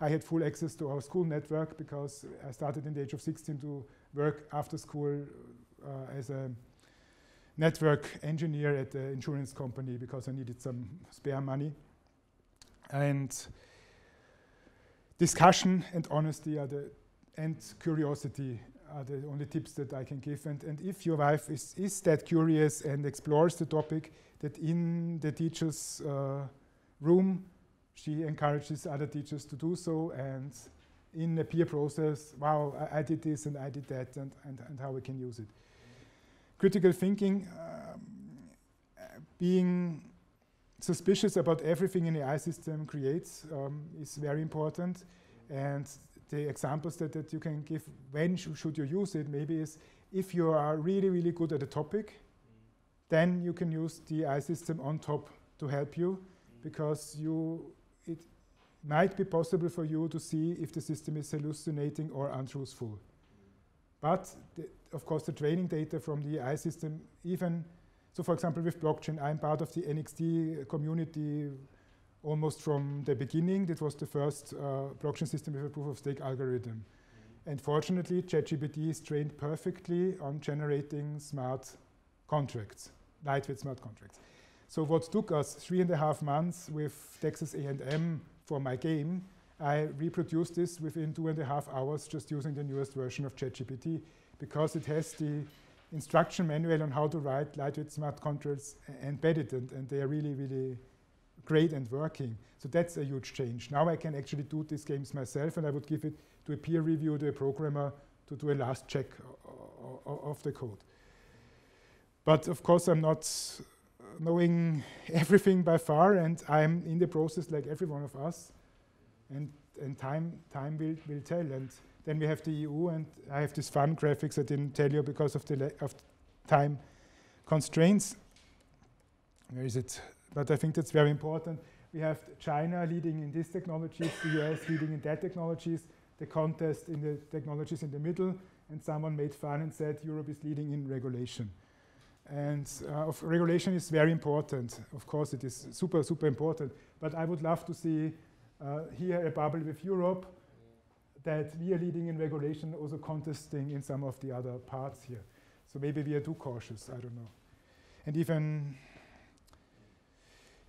I had full access to our school network because I started in the age of 16 to work after school uh, as a network engineer at the insurance company because I needed some spare money. And discussion and honesty are the, and curiosity are the only tips that I can give. And, and if your wife is, is that curious and explores the topic, that in the teacher's uh, room, she encourages other teachers to do so. And in a peer process, wow, I, I did this and I did that, and, and, and how we can use it critical thinking, um, being suspicious about everything an AI system creates um, is very important. And the examples that, that you can give, when sh should you use it, maybe is if you are really, really good at a topic, then you can use the AI system on top to help you because you, it might be possible for you to see if the system is hallucinating or untruthful. But the, of course, the training data from the AI system, even, so for example, with blockchain, I'm part of the NXT community almost from the beginning. That was the first uh, blockchain system with a proof of stake algorithm. Mm -hmm. And fortunately, ChatGPT is trained perfectly on generating smart contracts, lightweight smart contracts. So what took us three and a half months with Texas A&M for my game, I reproduced this within two and a half hours just using the newest version of ChatGPT because it has the instruction manual on how to write lightweight smart contracts embedded, and, and they are really, really great and working. So that's a huge change. Now I can actually do these games myself, and I would give it to a peer review, to a programmer, to do a last check of the code. But of course, I'm not knowing everything by far, and I'm in the process like every one of us, and, and time, time will, will tell. And then we have the EU, and I have this fun graphics I didn't tell you because of the of time constraints. Where is it? But I think that's very important. We have China leading in these technologies, the US leading in that technologies, the contest in the technologies in the middle, and someone made fun and said Europe is leading in regulation. And uh, regulation is very important. Of course, it is super, super important. But I would love to see uh, here a bubble with Europe that we are leading in regulation, also contesting in some of the other parts here. So maybe we are too cautious, I don't know. And even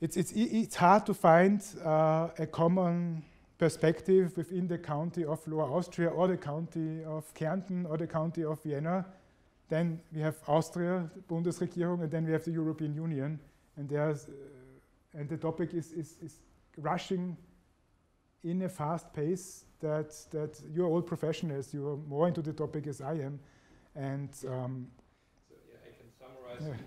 it's, it's, it's hard to find uh, a common perspective within the county of Lower Austria or the county of Kärnten or the county of Vienna. Then we have Austria, Bundesregierung, and then we have the European Union. And, there's, uh, and the topic is, is, is rushing in a fast pace that, that you're all professionals, you're more into the topic as I am. And um,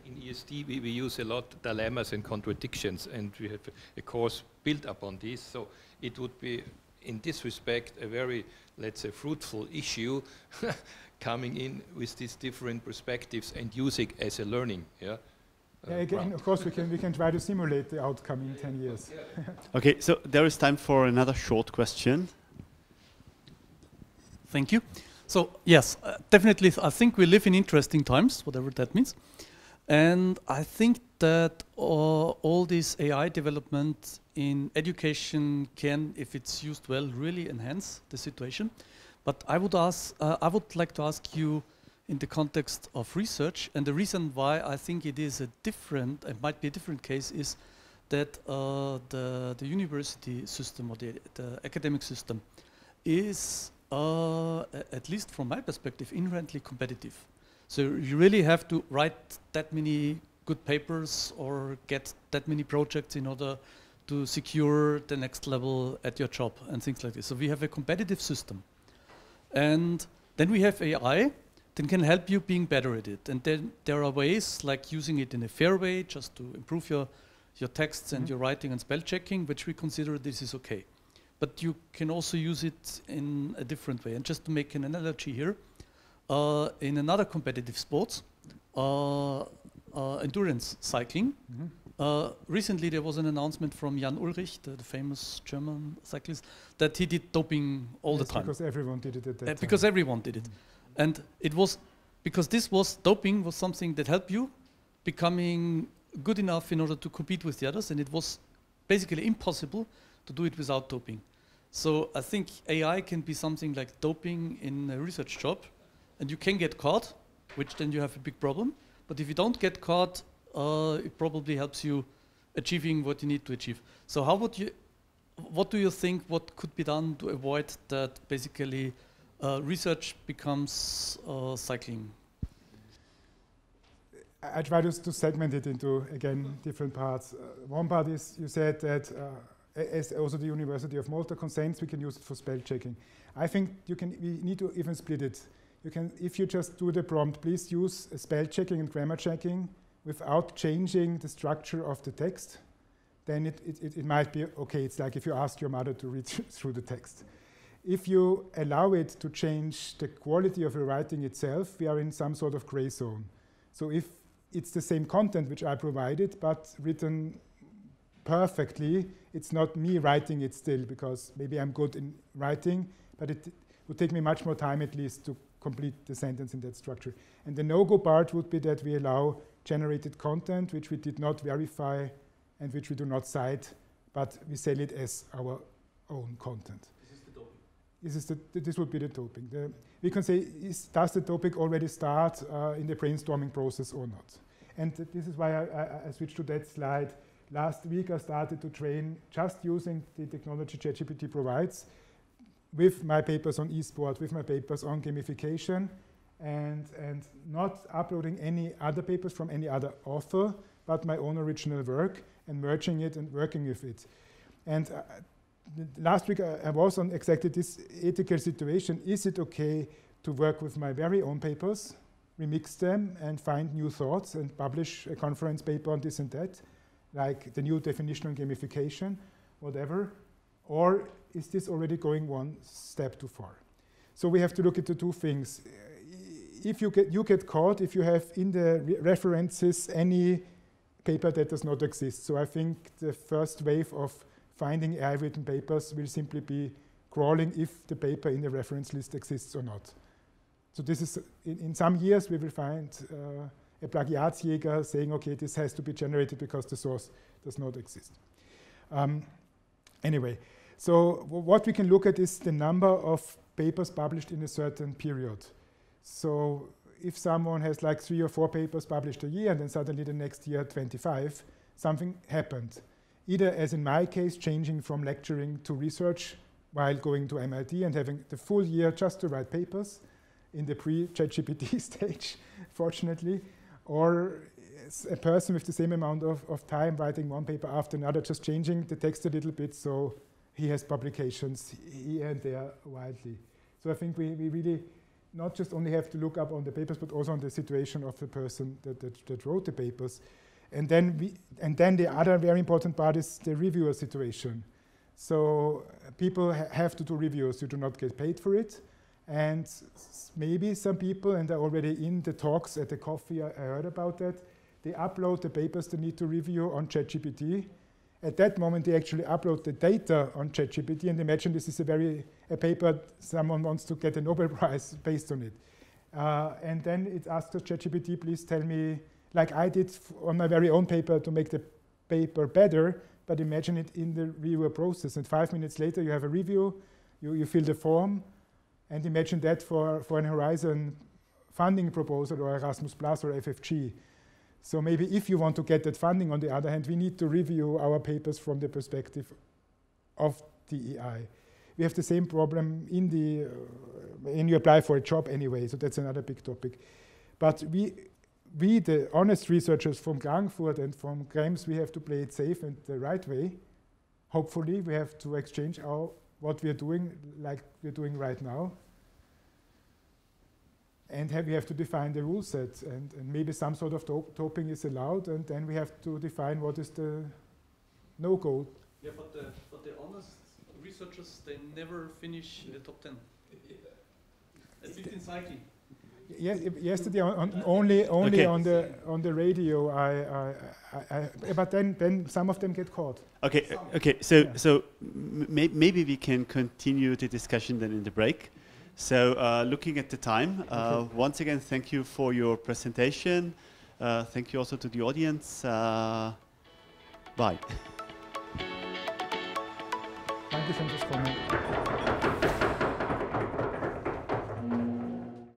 in ESD, we, we, use a lot dilemmas and contradictions, and we have a course built upon this. So it would be, in this respect, a very, let's say, fruitful issue coming in with these different perspectives and using as a learning. Yeah. Yeah, again, of course, we can we can try to simulate the outcome in 10 years. okay, so there is time for another short question. Thank you. So yes, uh, definitely, I think we live in interesting times, whatever that means. And I think that uh, all this AI development in education can, if it's used well, really enhance the situation. But I would ask, uh, I would like to ask you, in the context of research, and the reason why I think it is a different, it might be a different case, is that uh, the the university system or the, the academic system is, uh, at least from my perspective, inherently competitive. So you really have to write that many good papers or get that many projects in order to secure the next level at your job and things like this. So we have a competitive system. And then we have AI that can help you being better at it. And then there are ways like using it in a fair way just to improve your, your texts and mm -hmm. your writing and spell checking, which we consider this is okay. But you can also use it in a different way. And just to make an analogy here, uh, in another competitive sport, uh, uh, endurance cycling. Mm -hmm. Recently, there was an announcement from Jan Ullrich, the, the famous German cyclist, that he did doping all yes, the time. Because everyone did it at that time. Because everyone did it. Mm -hmm. And it was because this was doping was something that helped you becoming good enough in order to compete with the others, and it was basically impossible to do it without doping. So I think AI can be something like doping in a research job, and you can get caught, which then you have a big problem. But if you don't get caught, uh, it probably helps you achieving what you need to achieve. So how would you, what do you think, what could be done to avoid that basically uh, research becomes uh, cycling? I try to, to, segment it into, again, different parts. Uh, one part is you said that uh, as also the University of Malta consents, we can use it for spell checking. I think you can, we need to even split it you can, if you just do the prompt, please use spell checking and grammar checking without changing the structure of the text, then it, it, it, might be okay. It's like if you ask your mother to read through the text. If you allow it to change the quality of your writing itself, we are in some sort of gray zone. So if it's the same content which I provided, but written perfectly, it's not me writing it still, because maybe I'm good in writing, but it would take me much more time at least to complete the sentence in that structure. And the no-go part would be that we allow generated content, which we did not verify and which we do not cite, but we sell it as our own content. This is the topic. This, is the, this would be the topic. The, we can say, is, does the topic already start uh, in the brainstorming process or not? And th this is why I, I, I, switched to that slide. Last week I started to train just using the technology ChatGPT provides with my papers on eSport, with my papers on gamification, and, and not uploading any other papers from any other author, but my own original work and merging it and working with it. And uh, last week I, I was on exactly this ethical situation. Is it okay to work with my very own papers, remix them and find new thoughts and publish a conference paper on this and that, like the new definition on gamification, whatever? Or is this already going one step too far? So we have to look at the two things. If you get, you get caught if you have in the re references any paper that does not exist. So I think the first wave of finding AI-written papers will simply be crawling if the paper in the reference list exists or not. So this is, in, in some years we will find uh, a Plagiatsjäger saying, okay, this has to be generated because the source does not exist. Um, anyway, so what we can look at is the number of papers published in a certain period. So if someone has like three or four papers published a year and then suddenly the next year 25, something happened. Either as in my case, changing from lecturing to research while going to MIT and having the full year just to write papers, in the pre-ChatGPT stage, fortunately, or a person with the same amount of, of time writing one paper after another, just changing the text a little bit so he has publications here and there widely. So I think we, we really not just only have to look up on the papers, but also on the situation of the person that, that, that wrote the papers. And then, we, and then the other very important part is the reviewer situation. So uh, people ha have to do reviews. You do not get paid for it. And maybe some people, and they're already in the talks at the coffee, I, I heard about that, they upload the papers they need to review on ChatGPT. At that moment, they actually upload the data on ChatGPT, and imagine this is a very a paper someone wants to get a Nobel Prize based on it. Uh, and then it asks ChatGPT, please tell me, like I did on my very own paper to make the paper better, but imagine it in the reviewer process. And five minutes later, you have a review, you, you fill the form, and imagine that for, for an Horizon funding proposal or Erasmus Plus or FFG. So maybe if you want to get that funding, on the other hand, we need to review our papers from the perspective of DEI. We have the same problem in the, uh, when you apply for a job anyway, so that's another big topic. But we, we, the honest researchers from Klagenfurt and from Krems, we have to play it safe and the right way. Hopefully, we have to exchange our what we are doing, like we're doing right now. And have, we have to define the rule set, and, and maybe some sort of doping is allowed, and then we have to define what is the no-go. Yeah, but the, but the honest researchers, they never finish the top 10. At least in cycling. Yes, yesterday on, on only only okay. on the on the radio. I, I, I, I, eh, but then then some of them get caught. Okay, some. okay. So yeah. so may maybe we can continue the discussion then in the break. So uh, looking at the time, uh, once again, thank you for your presentation. Uh, thank you also to the audience. Uh, bye. Danke schön fürs Kommen.